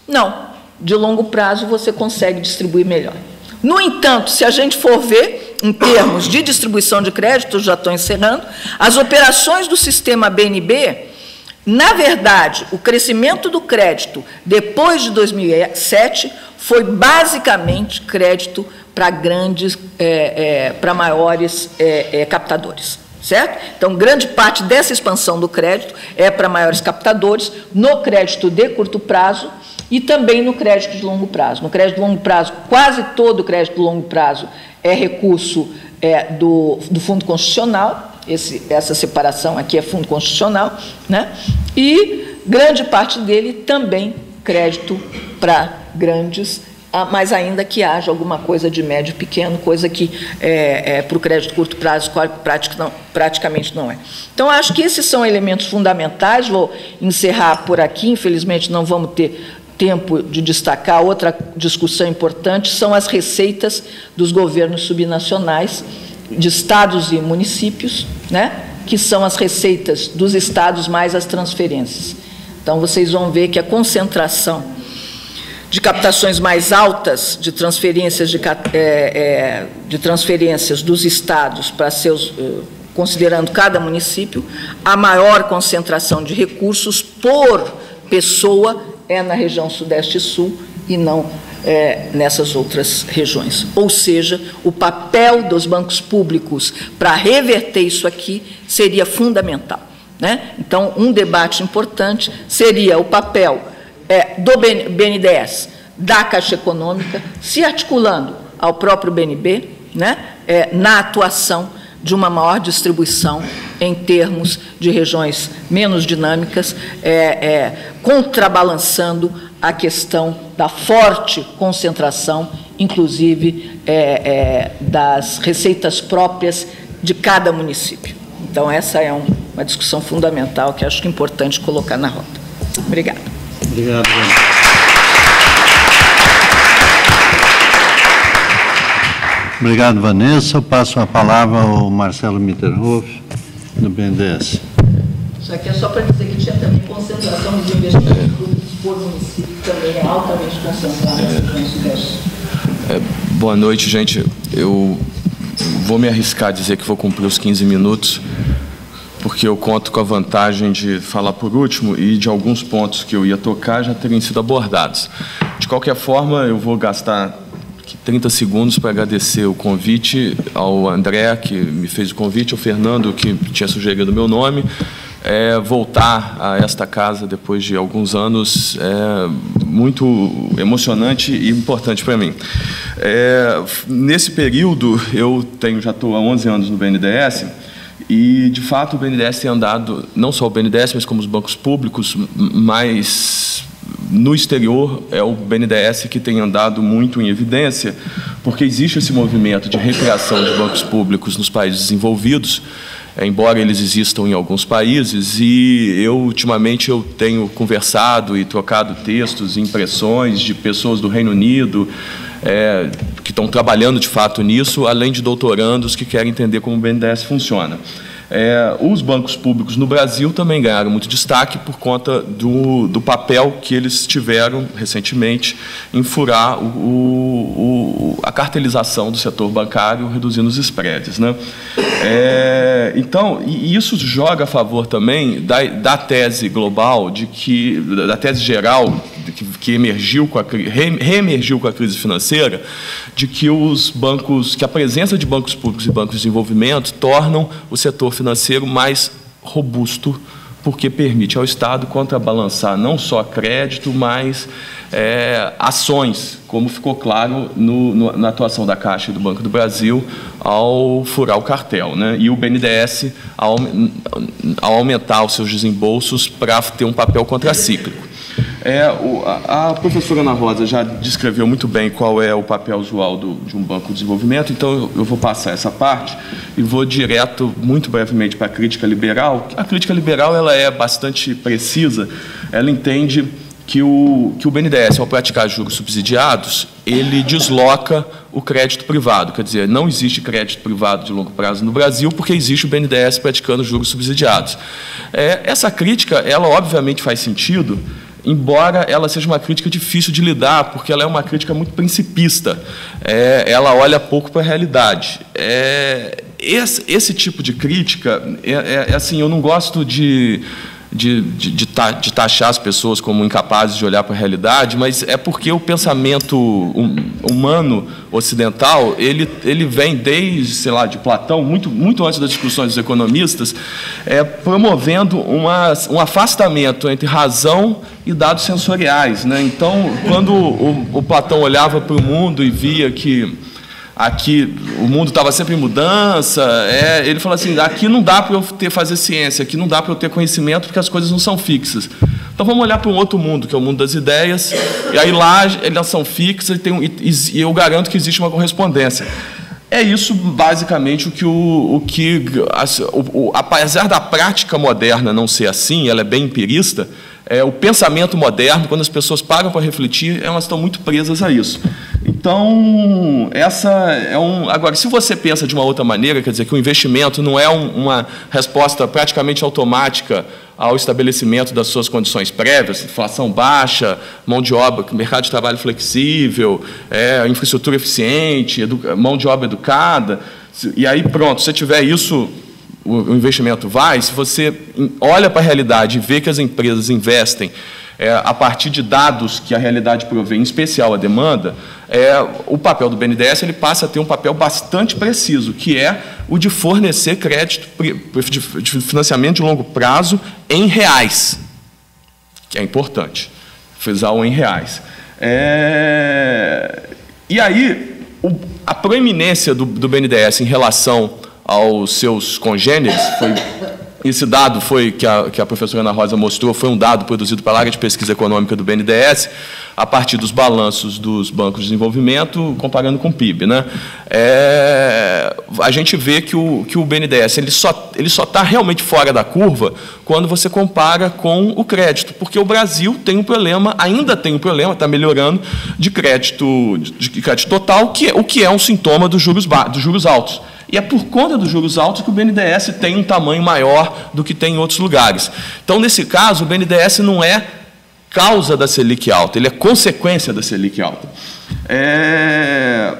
não. De longo prazo você consegue distribuir melhor. No entanto, se a gente for ver, em termos de distribuição de crédito, já estou encerrando, as operações do sistema BNB na verdade, o crescimento do crédito depois de 2007 foi basicamente crédito para grandes, é, é, para maiores é, é, captadores. Certo? Então, grande parte dessa expansão do crédito é para maiores captadores, no crédito de curto prazo e também no crédito de longo prazo. No crédito de longo prazo, quase todo o crédito de longo prazo é recurso é, do, do Fundo Constitucional, esse, essa separação aqui é fundo constitucional, né? e grande parte dele também crédito para grandes, mas ainda que haja alguma coisa de médio pequeno, coisa que é, é, para o crédito curto prazo não, praticamente não é. Então, acho que esses são elementos fundamentais. Vou encerrar por aqui, infelizmente não vamos ter tempo de destacar. Outra discussão importante são as receitas dos governos subnacionais de estados e municípios, né, que são as receitas dos estados mais as transferências. Então, vocês vão ver que a concentração de captações mais altas de transferências, de, é, é, de transferências dos estados para seus, eh, considerando cada município, a maior concentração de recursos por pessoa é na região Sudeste e Sul e não é, nessas outras regiões. Ou seja, o papel dos bancos públicos para reverter isso aqui seria fundamental. Né? Então, um debate importante seria o papel é, do BNDES, da Caixa Econômica, se articulando ao próprio BNB, né? É, na atuação de uma maior distribuição em termos de regiões menos dinâmicas, é, é, contrabalançando a questão da forte concentração, inclusive é, é, das receitas próprias de cada município. Então, essa é um, uma discussão fundamental que acho que é importante colocar na roda. Obrigada. Obrigado. Obrigado, Vanessa. Eu passo a palavra ao Marcelo Mitterhoff, do BNDES. Isso aqui é só para dizer que tinha também concentração dos investimentos públicos por município, que também é altamente concentrado no Sudeste. É, boa noite, gente. Eu vou me arriscar a dizer que vou cumprir os 15 minutos, porque eu conto com a vantagem de falar por último e de alguns pontos que eu ia tocar já terem sido abordados. De qualquer forma, eu vou gastar 30 segundos para agradecer o convite ao André, que me fez o convite, ao Fernando, que tinha sugerido o meu nome. É, voltar a esta casa depois de alguns anos é muito emocionante e importante para mim. É, nesse período, eu tenho, já estou há 11 anos no BNDES, e, de fato, o BNDES tem andado, não só o BNDES, mas como os bancos públicos, mais no exterior é o BNDES que tem andado muito em evidência, porque existe esse movimento de recriação de bancos públicos nos países desenvolvidos, embora eles existam em alguns países, e eu ultimamente eu tenho conversado e trocado textos, impressões de pessoas do Reino Unido é, que estão trabalhando de fato nisso, além de doutorandos que querem entender como o BNDES funciona. É, os bancos públicos no Brasil também ganharam muito destaque por conta do, do papel que eles tiveram recentemente em furar o, o, a cartelização do setor bancário, reduzindo os spreads. Né? É, então, e isso joga a favor também da, da tese global, de que, da tese geral que, que emergiu com a, reemergiu com a crise financeira, de que os bancos, que a presença de bancos públicos e bancos de desenvolvimento tornam o setor financeiro mais robusto, porque permite ao Estado contrabalançar não só crédito, mas é, ações, como ficou claro no, no, na atuação da Caixa e do Banco do Brasil ao furar o cartel. Né? E o BNDES ao, ao aumentar os seus desembolsos para ter um papel contracíclico. É, o, a, a, professora Ana Rosa já descreveu muito bem qual é o papel usual do, de um banco de desenvolvimento, então eu, vou passar essa parte e vou direto, muito brevemente, para a crítica liberal. A crítica liberal ela é bastante precisa, ela entende que o, que o BNDES, ao praticar juros subsidiados, ele desloca o crédito privado. Quer dizer, não existe crédito privado de longo prazo no Brasil porque existe o BNDES praticando juros subsidiados. É, essa crítica, ela obviamente faz sentido, embora ela seja uma crítica difícil de lidar, porque ela é uma crítica muito principista. É, ela olha pouco para a realidade. É, esse, esse, tipo de crítica, é, é, é assim, eu não gosto de de, de, de, taxar as pessoas como incapazes de olhar para a realidade, mas é porque o pensamento hum, humano ocidental ele, ele vem desde, sei lá, de Platão, muito, muito antes das discussões dos economistas, é, promovendo uma, um afastamento entre razão e dados sensoriais. Né? Então, quando o, o Platão olhava para o mundo e via que aqui o mundo estava sempre em mudança. É, ele falou assim: aqui não dá para eu ter, fazer ciência, aqui não dá para eu ter conhecimento porque as coisas não são fixas. Então vamos olhar para um outro mundo, que é o mundo das ideias, e aí lá elas são fixas e, tem, e, e eu garanto que existe uma correspondência. É isso basicamente o que o, o que o, o, apesar da prática moderna não ser assim, ela é bem empirista. É, o pensamento moderno, quando as pessoas param para refletir, elas estão muito presas a isso. Então, essa é um. Agora, se você pensa de uma outra maneira, quer dizer que o investimento não é um, uma resposta praticamente automática ao estabelecimento das suas condições prévias, inflação baixa, mão de obra, mercado de trabalho flexível, é, infraestrutura eficiente, mão de obra educada, e aí pronto, se tiver isso, o investimento vai. Se você olha para a realidade e vê que as empresas investem é, a partir de dados que a realidade provê, em especial a demanda, é, o papel do BNDES ele passa a ter um papel bastante preciso, que é o de fornecer crédito de financiamento de longo prazo em reais, que é importante, frisar o em reais. É, e aí, o, a proeminência do, do BNDES em relação aos seus congêneres foi esse dado foi que a, que a professora Ana Rosa mostrou, foi um dado produzido pela área de pesquisa econômica do BNDES, a partir dos balanços dos bancos de desenvolvimento, comparando com o PIB. Né? É, a gente vê que o, que o BNDES ele só ele só está realmente fora da curva quando você compara com o crédito, porque o Brasil tem um problema, ainda tem um problema, está melhorando, de crédito, de crédito total, que é, o que é um sintoma dos juros, dos juros altos. E é por conta dos juros altos que o BNDES tem um tamanho maior do que tem em outros lugares. Então, nesse caso, o BNDES não é causa da Selic alta, ele é consequência da Selic alta. É...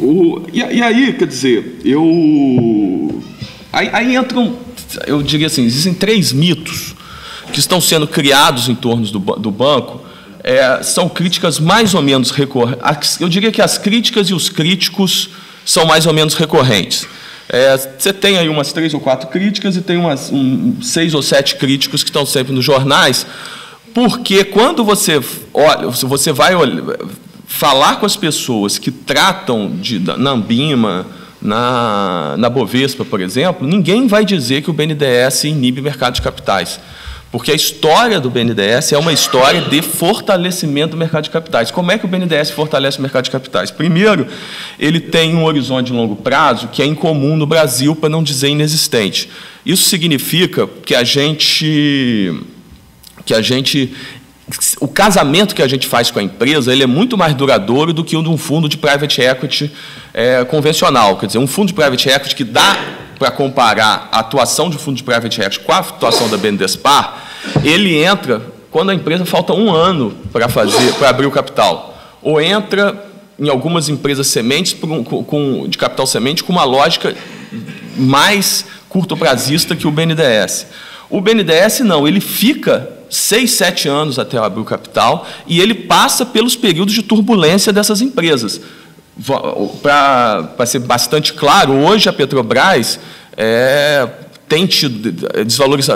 O... E, aí, quer dizer, eu. Aí, aí entram, eu diria assim, existem três mitos que estão sendo criados em torno do, do banco. É, são críticas mais ou menos recorrentes. Eu diria que as críticas e os críticos são mais ou menos recorrentes. É, você tem aí umas três ou quatro críticas e tem umas um, seis ou sete críticos que estão sempre nos jornais, porque quando você olha, você vai falar com as pessoas que tratam de, na Ambima, na, na Bovespa, por exemplo, ninguém vai dizer que o BNDES inibe mercado de capitais. Porque a história do BNDES é uma história de fortalecimento do mercado de capitais. Como é que o BNDES fortalece o mercado de capitais? Primeiro, ele tem um horizonte de longo prazo que é incomum no Brasil, para não dizer inexistente. Isso significa que a gente que a gente o casamento que a gente faz com a empresa ele é muito mais duradouro do que um fundo de private equity é, convencional. Quer dizer, um fundo de private equity que dá para comparar a atuação de fundo de private equity com a atuação da BNDESPAR, ele entra quando a empresa falta um ano para fazer, para abrir o capital, ou entra em algumas empresas sementes com, de capital semente com uma lógica mais curto-prazista que o BNDES. O BNDES não, ele fica seis, sete anos até abrir o capital e ele passa pelos períodos de turbulência dessas empresas para ser bastante claro, hoje a Petrobras é, tem tido,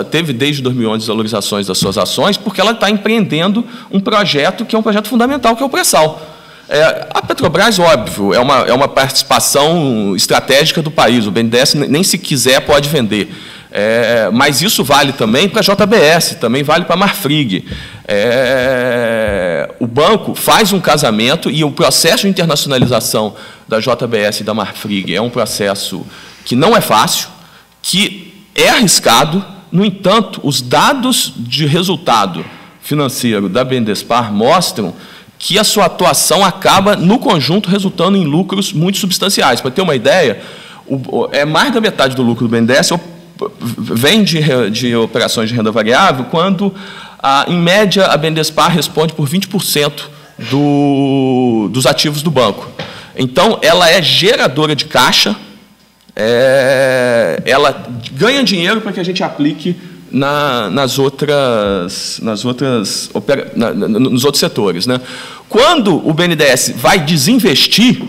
teve desde 2011 desvalorizações das suas ações, porque ela está empreendendo um projeto que é um projeto fundamental, que é o pré-sal. É, a Petrobras, óbvio, é uma, é uma participação estratégica do país. O BNDES, nem se quiser, pode vender. É, mas isso vale também para a JBS, também vale para a Marfrig. É, o banco faz um casamento e o processo de internacionalização da JBS e da Marfrig é um processo que não é fácil, que é arriscado, no entanto, os dados de resultado financeiro da Bendespar mostram que a sua atuação acaba, no conjunto, resultando em lucros muito substanciais. Para ter uma ideia, o, é mais da metade do lucro do BNDES vem de, de operações de renda variável quando, a, em média, a Bendespar responde por 20% do, dos ativos do banco. Então, ela é geradora de caixa, é, ela ganha dinheiro para que a gente aplique na, nas outras, nas outras na, nos outros setores. Né? Quando o BNDES vai desinvestir,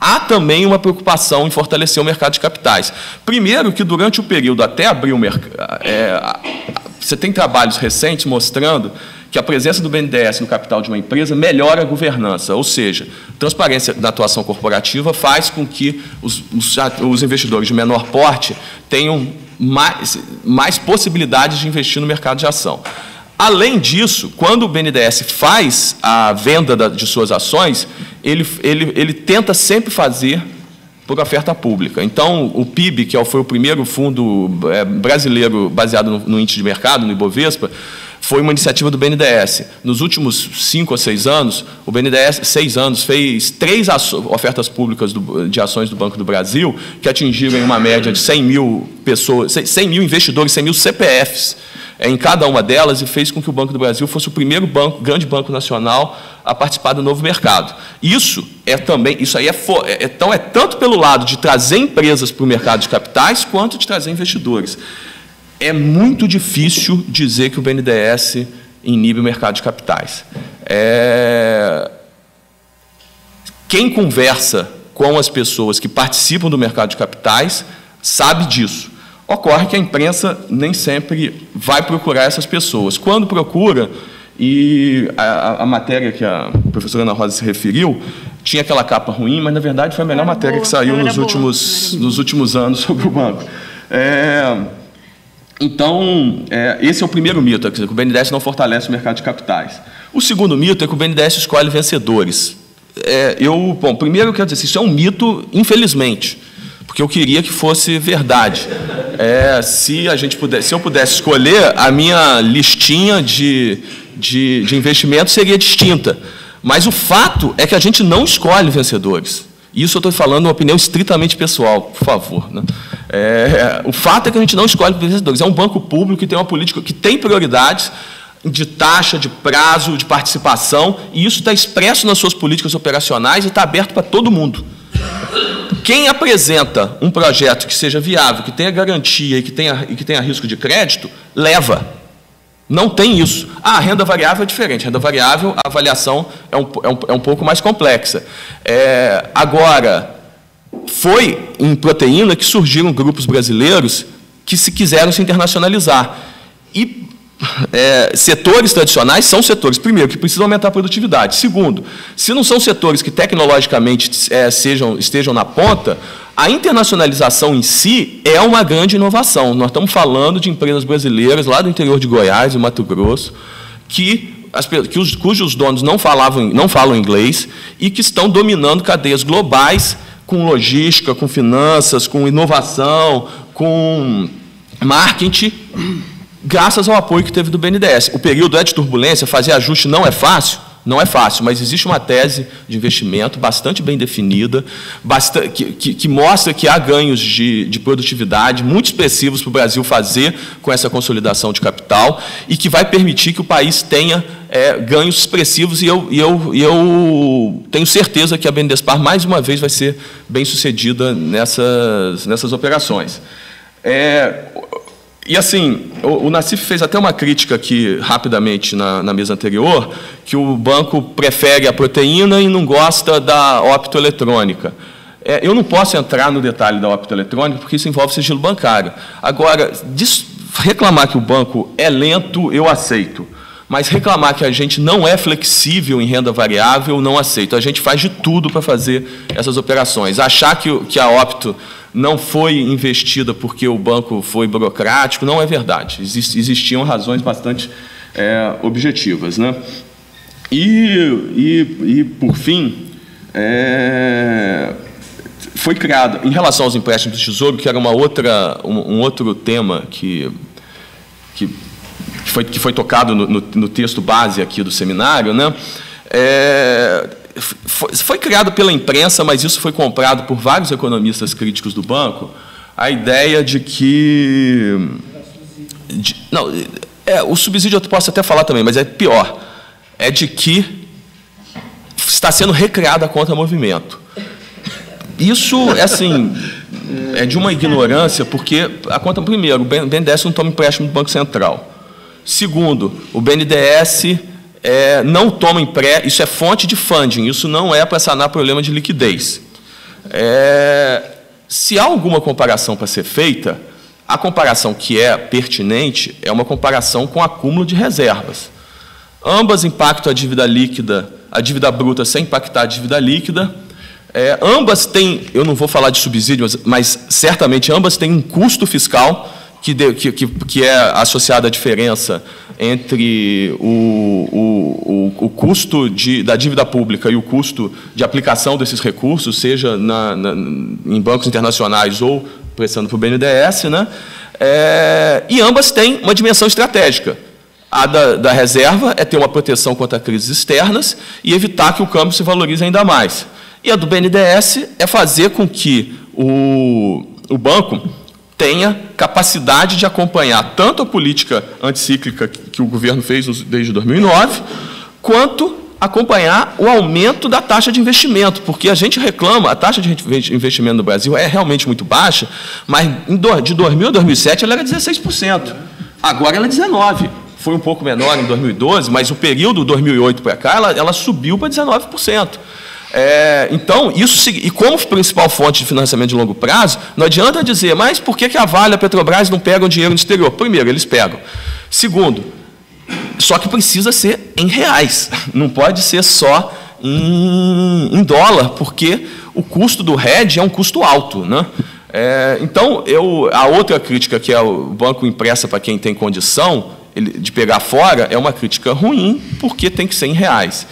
há também uma preocupação em fortalecer o mercado de capitais. Primeiro, que durante o período até abrir o mercado, é, você tem trabalhos recentes mostrando que a presença do BNDES no capital de uma empresa melhora a governança, ou seja, transparência da atuação corporativa faz com que os, os, os investidores de menor porte tenham mais, mais possibilidades de investir no mercado de ação. Além disso, quando o BNDES faz a venda da, de suas ações, ele, ele, ele tenta sempre fazer por oferta pública. Então, o PIB, que é foi o primeiro fundo é, brasileiro baseado no, no índice de mercado, no Ibovespa, foi uma iniciativa do BNDES. Nos últimos cinco ou seis anos, o BNDES, seis anos, fez três ofertas públicas do, de ações do Banco do Brasil, que atingiram uma média de 100 mil pessoas, 100 mil investidores, 100 mil CPFs em cada uma delas e fez com que o Banco do Brasil fosse o primeiro banco, grande banco nacional a participar do novo mercado. Isso é também, isso aí é, é, então é tanto pelo lado de trazer empresas para o mercado de capitais quanto de trazer investidores. É muito difícil dizer que o BNDES inibe o mercado de capitais. É... Quem conversa com as pessoas que participam do mercado de capitais sabe disso. Ocorre que a imprensa nem sempre vai procurar essas pessoas. Quando procura, e a, a, matéria que a professora Ana Rosa se referiu tinha aquela capa ruim, mas na verdade foi a melhor matéria boa, que saiu nos últimos, nos últimos anos sobre o banco. É, então, é, esse é o primeiro mito, que o BNDES não fortalece o mercado de capitais. O segundo mito é que o BNDES escolhe vencedores. É, eu, bom, primeiro eu quero dizer, isso é um mito, infelizmente porque eu queria que fosse verdade. É, se a gente pudesse, se eu pudesse escolher, a minha listinha de, de, de investimentos seria distinta. Mas o fato é que a gente não escolhe vencedores. Isso eu estou falando uma opinião estritamente pessoal, por favor. Né? É, o fato é que a gente não escolhe vencedores. É um banco público que tem uma política que tem prioridades de taxa, de prazo, de participação, e isso está expresso nas suas políticas operacionais e está aberto para todo mundo. Quem apresenta um projeto que seja viável, que tenha garantia e que tenha, e que tenha risco de crédito, leva. Não tem isso. Ah, a renda variável é diferente. Renda variável, a avaliação é um, é um, é um pouco mais complexa. É, agora, foi em proteína que surgiram grupos brasileiros que se quiseram se internacionalizar. E é, setores tradicionais são setores, primeiro, que precisam aumentar a produtividade. Segundo, se não são setores que tecnologicamente é, sejam, estejam na ponta, a internacionalização em si é uma grande inovação. Nós estamos falando de empresas brasileiras lá do interior de Goiás e Mato Grosso, que, as, que os, cujos donos não, falavam, não falam inglês e que estão dominando cadeias globais com logística, com finanças, com inovação, com marketing graças ao apoio que teve do BNDES. O período é de turbulência, fazer ajuste não é fácil, não é fácil, mas existe uma tese de investimento bastante bem definida, bastante, que, que, que, mostra que há ganhos de, de produtividade muito expressivos para o Brasil fazer com essa consolidação de capital e que vai permitir que o país tenha é, ganhos expressivos e eu, e, eu, e eu tenho certeza que a BNDESPAR, mais uma vez, vai ser bem sucedida nessas, nessas operações. É, e assim, o, o Nassif fez até uma crítica aqui, rapidamente, na, na, mesa anterior, que o banco prefere a proteína e não gosta da optoeletrônica. É, eu não posso entrar no detalhe da optoeletrônica, porque isso envolve sigilo bancário. Agora, reclamar que o banco é lento, eu aceito. Mas reclamar que a gente não é flexível em renda variável, não aceito. A gente faz de tudo para fazer essas operações. Achar que, que a Opto não foi investida porque o banco foi burocrático, não é verdade. existiam razões bastante é, objetivas. Né? E, e, e por fim, é, foi criada, em relação aos empréstimos do Tesouro, que era uma outra, um, um outro tema que, que, foi, que foi tocado no, no, no texto base aqui do seminário, né? É, foi, foi criado pela imprensa, mas isso foi comprado por vários economistas críticos do banco, a ideia de que. De, não, é, o subsídio eu posso até falar também, mas é pior. É de que está sendo recriada a conta movimento. Isso, é assim, é de uma ignorância, porque a conta, primeiro, o BNDES não toma empréstimo do Banco Central. Segundo, o BNDES é, não toma empréstimo, isso é fonte de funding, isso não é para sanar problema de liquidez. É, se há alguma comparação para ser feita, a comparação que é pertinente é uma comparação com acúmulo de reservas. Ambas impactam a dívida líquida, a dívida bruta sem impactar a dívida líquida. É, ambas têm, eu não vou falar de subsídio, mas, mas certamente ambas têm um custo fiscal que, de, que, que, que é associado à diferença entre o, o, o, custo de, da dívida pública e o custo de aplicação desses recursos, seja na, na, em bancos internacionais ou prestando para o BNDES, né? É, e ambas têm uma dimensão estratégica. A da, da, reserva é ter uma proteção contra crises externas e evitar que o câmbio se valorize ainda mais. E a do BNDES é fazer com que o, o banco tenha capacidade de acompanhar tanto a política anticíclica que o governo fez desde 2009, quanto acompanhar o aumento da taxa de investimento, porque a gente reclama, a taxa de investimento no Brasil é realmente muito baixa, mas de 2000 a 2007 ela era 16%, agora ela é 19%. Foi um pouco menor em 2012, mas o período 2008 para cá, ela, ela subiu para 19%. É, então, isso e como principal fonte de financiamento de longo prazo, não adianta dizer, mas por que, a Vale e a Petrobras não pegam dinheiro no exterior? Primeiro, eles pegam. Segundo, só que precisa ser em reais, <laughs> não pode ser só em, em dólar, porque o custo do hedge é um custo alto. Né? É, então, eu, a outra crítica, que é o banco impressa para quem tem condição de pegar fora, é uma crítica ruim, porque tem que ser em reais.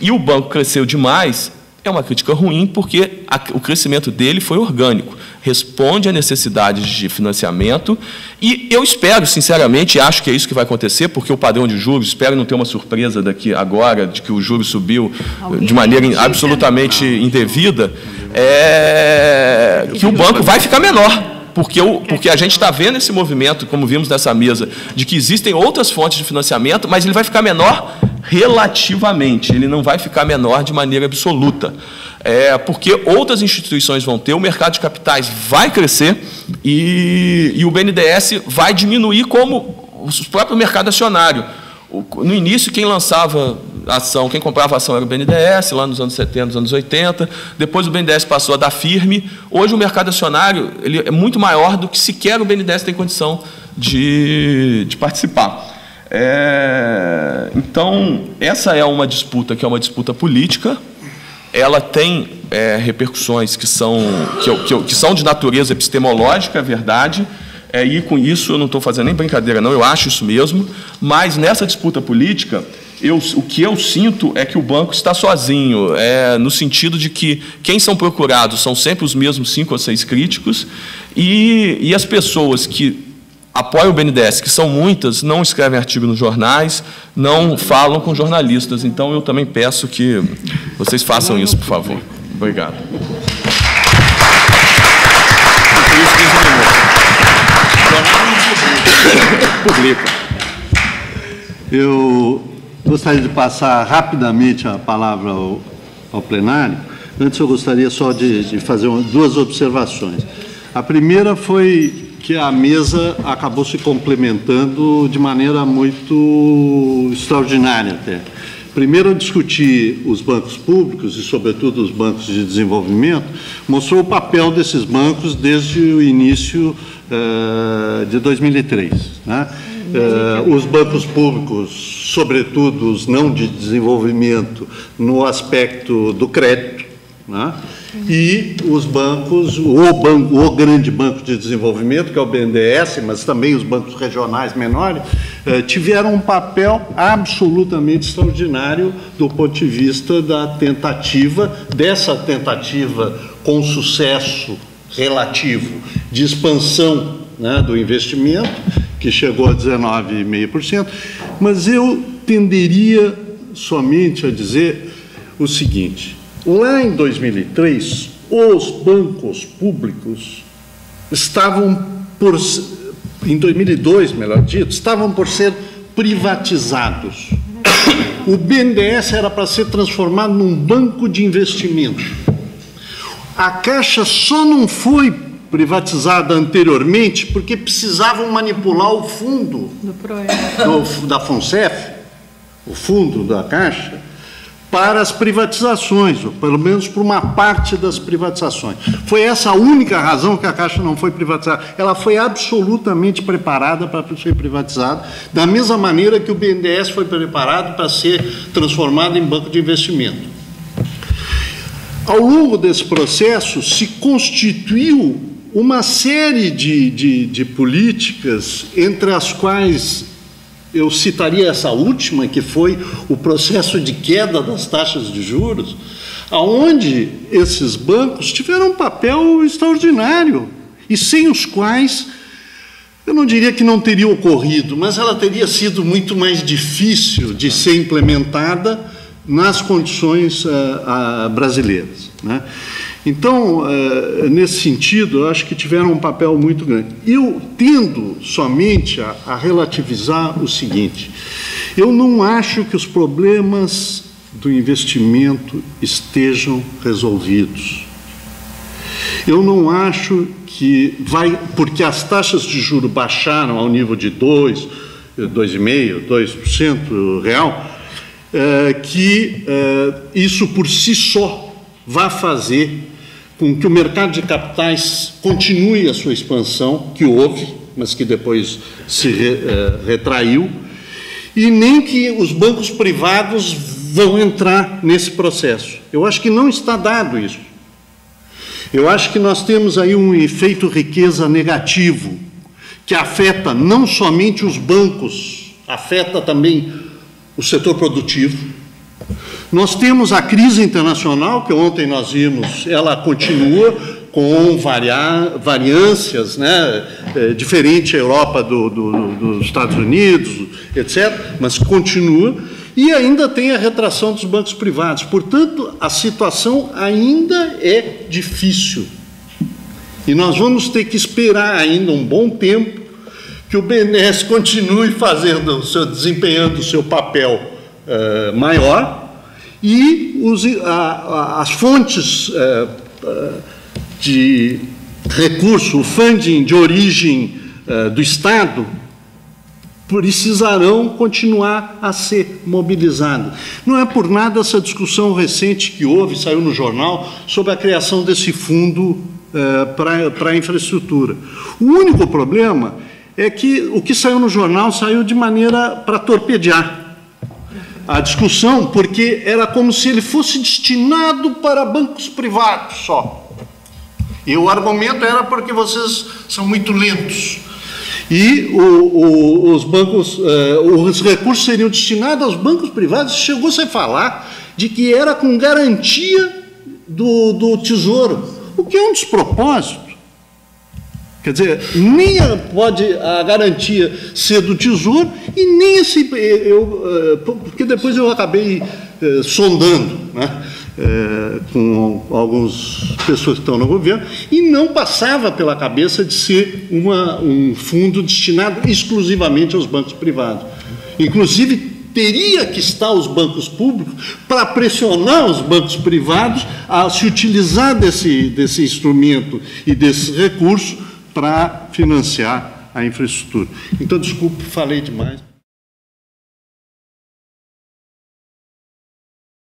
E o banco cresceu demais, é uma crítica ruim porque a, o crescimento dele foi orgânico, responde a necessidades de financiamento e eu espero, sinceramente, acho que é isso que vai acontecer, porque o padrão de juros, espero não ter uma surpresa daqui agora de que o juro subiu Alguém de maneira absolutamente indevida, é, que o banco vai ficar menor porque, porque a gente está vendo esse movimento, como vimos nessa mesa, de que existem outras fontes de financiamento, mas ele vai ficar menor relativamente, ele não vai ficar menor de maneira absoluta. É, porque outras instituições vão ter, o mercado de capitais vai crescer e, e o BNDES vai diminuir como o próprio mercado acionário. No início, quem lançava ação, quem comprava ação era o BNDES, lá nos anos 70, nos anos 80. Depois o BNDES passou a dar firme. Hoje o mercado acionário ele é muito maior do que sequer o BNDES tem condição de, de participar. É, então, essa é uma disputa que é uma disputa política. Ela tem é, repercussões que são, que, que, que são de natureza epistemológica, é verdade, é, e com isso eu não estou fazendo nem brincadeira, não, eu acho isso mesmo, mas nessa disputa política, eu, o que eu sinto é que o banco está sozinho, é, no sentido de que quem são procurados são sempre os mesmos cinco ou seis críticos, e, e as pessoas que apoiam o BNDES, que são muitas, não escrevem artigo nos jornais, não falam com jornalistas. Então, eu também peço que vocês façam isso, por favor. Obrigado. Publica. Eu gostaria de passar rapidamente a palavra ao, ao plenário. Antes, eu gostaria só de, de fazer uma, duas observações. A primeira foi que a mesa acabou se complementando de maneira muito extraordinária até. Primeiro, discutir os bancos públicos e, sobretudo, os bancos de desenvolvimento, mostrou o papel desses bancos desde o início uh, de 2003. Né? Uh, os bancos públicos, sobretudo os não de desenvolvimento, no aspecto do crédito, né? e os bancos, o, banco, o grande banco de desenvolvimento, que é o BNDES, mas também os bancos regionais menores, tiveram um papel absolutamente extraordinário do ponto de vista da tentativa, dessa tentativa com sucesso relativo de expansão né, do investimento, que chegou a 19,5%, mas eu tenderia somente a dizer o seguinte: Lá em 2003, os bancos públicos estavam por, em 2002, melhor dito, estavam por ser privatizados. O BNDES era para ser transformado num banco de investimento. A Caixa só não foi privatizada anteriormente porque precisavam manipular o fundo do, da FONCEF, o fundo da Caixa, para as privatizações, ou pelo menos para uma parte das privatizações. Foi essa a única razão que a Caixa não foi privatizada. Ela foi absolutamente preparada para ser privatizada, da mesma maneira que o BNDES foi preparado para ser transformado em banco de investimento. Ao longo desse processo, se constituiu uma série de, de, de políticas, entre as quais eu citaria essa última, que foi o processo de queda das taxas de juros, aonde esses bancos tiveram um papel extraordinário e sem os quais eu não diria que não teria ocorrido, mas ela teria sido muito mais difícil de ser implementada nas condições uh, uh, brasileiras. Né? Então, uh, nesse sentido, eu acho que tiveram um papel muito grande. Eu tendo somente a, relativizar o seguinte: eu não acho que os problemas do investimento estejam resolvidos. Eu não acho que vai, porque as taxas de juro baixaram ao nível de 2, 2,5%, 2% real, é, que é, isso por si só vai fazer com que o mercado de capitais continue a sua expansão, que houve, mas que depois se re, é, retraiu, e nem que os bancos privados vão entrar nesse processo. Eu acho que não está dado isso. Eu acho que nós temos aí um efeito riqueza negativo, que afeta não somente os bancos, afeta também o setor produtivo. Nós temos a crise internacional, que ontem nós vimos, ela continua, com varia, variâncias, né, é, diferente a Europa do, do, dos Estados Unidos, etc., mas continua, e ainda tem a retração dos bancos privados. Portanto, a situação ainda é difícil. E nós vamos ter que esperar ainda um bom tempo que o BNDES continue fazendo, seu, desempenhando o seu papel uh, maior e os, a, a, as fontes uh, de recurso, o funding de origem uh, do Estado, precisarão continuar a ser mobilizados. Não é por nada essa discussão recente que houve, saiu no jornal, sobre a criação desse fundo uh, para a infraestrutura. O único problema é que o que saiu no jornal saiu de maneira para torpedear a discussão, porque era como se ele fosse destinado para bancos privados só. E o argumento era porque vocês são muito lentos. E o, o, os bancos, uh, os recursos seriam destinados aos bancos privados. Chegou-se a falar de que era com garantia do, do Tesouro, o que é um despropósito. Quer dizer, nem pode a garantia ser do Tesouro e nem esse. Eu, eh, porque depois eu acabei eh, sondando. Né? com algumas pessoas que estão no governo, e não passava pela cabeça de ser uma, um fundo destinado exclusivamente aos bancos privados. Inclusive, teria que estar os bancos públicos para pressionar os bancos privados a se utilizar desse, desse instrumento e desse recurso para financiar a infraestrutura. Então, desculpe, falei demais.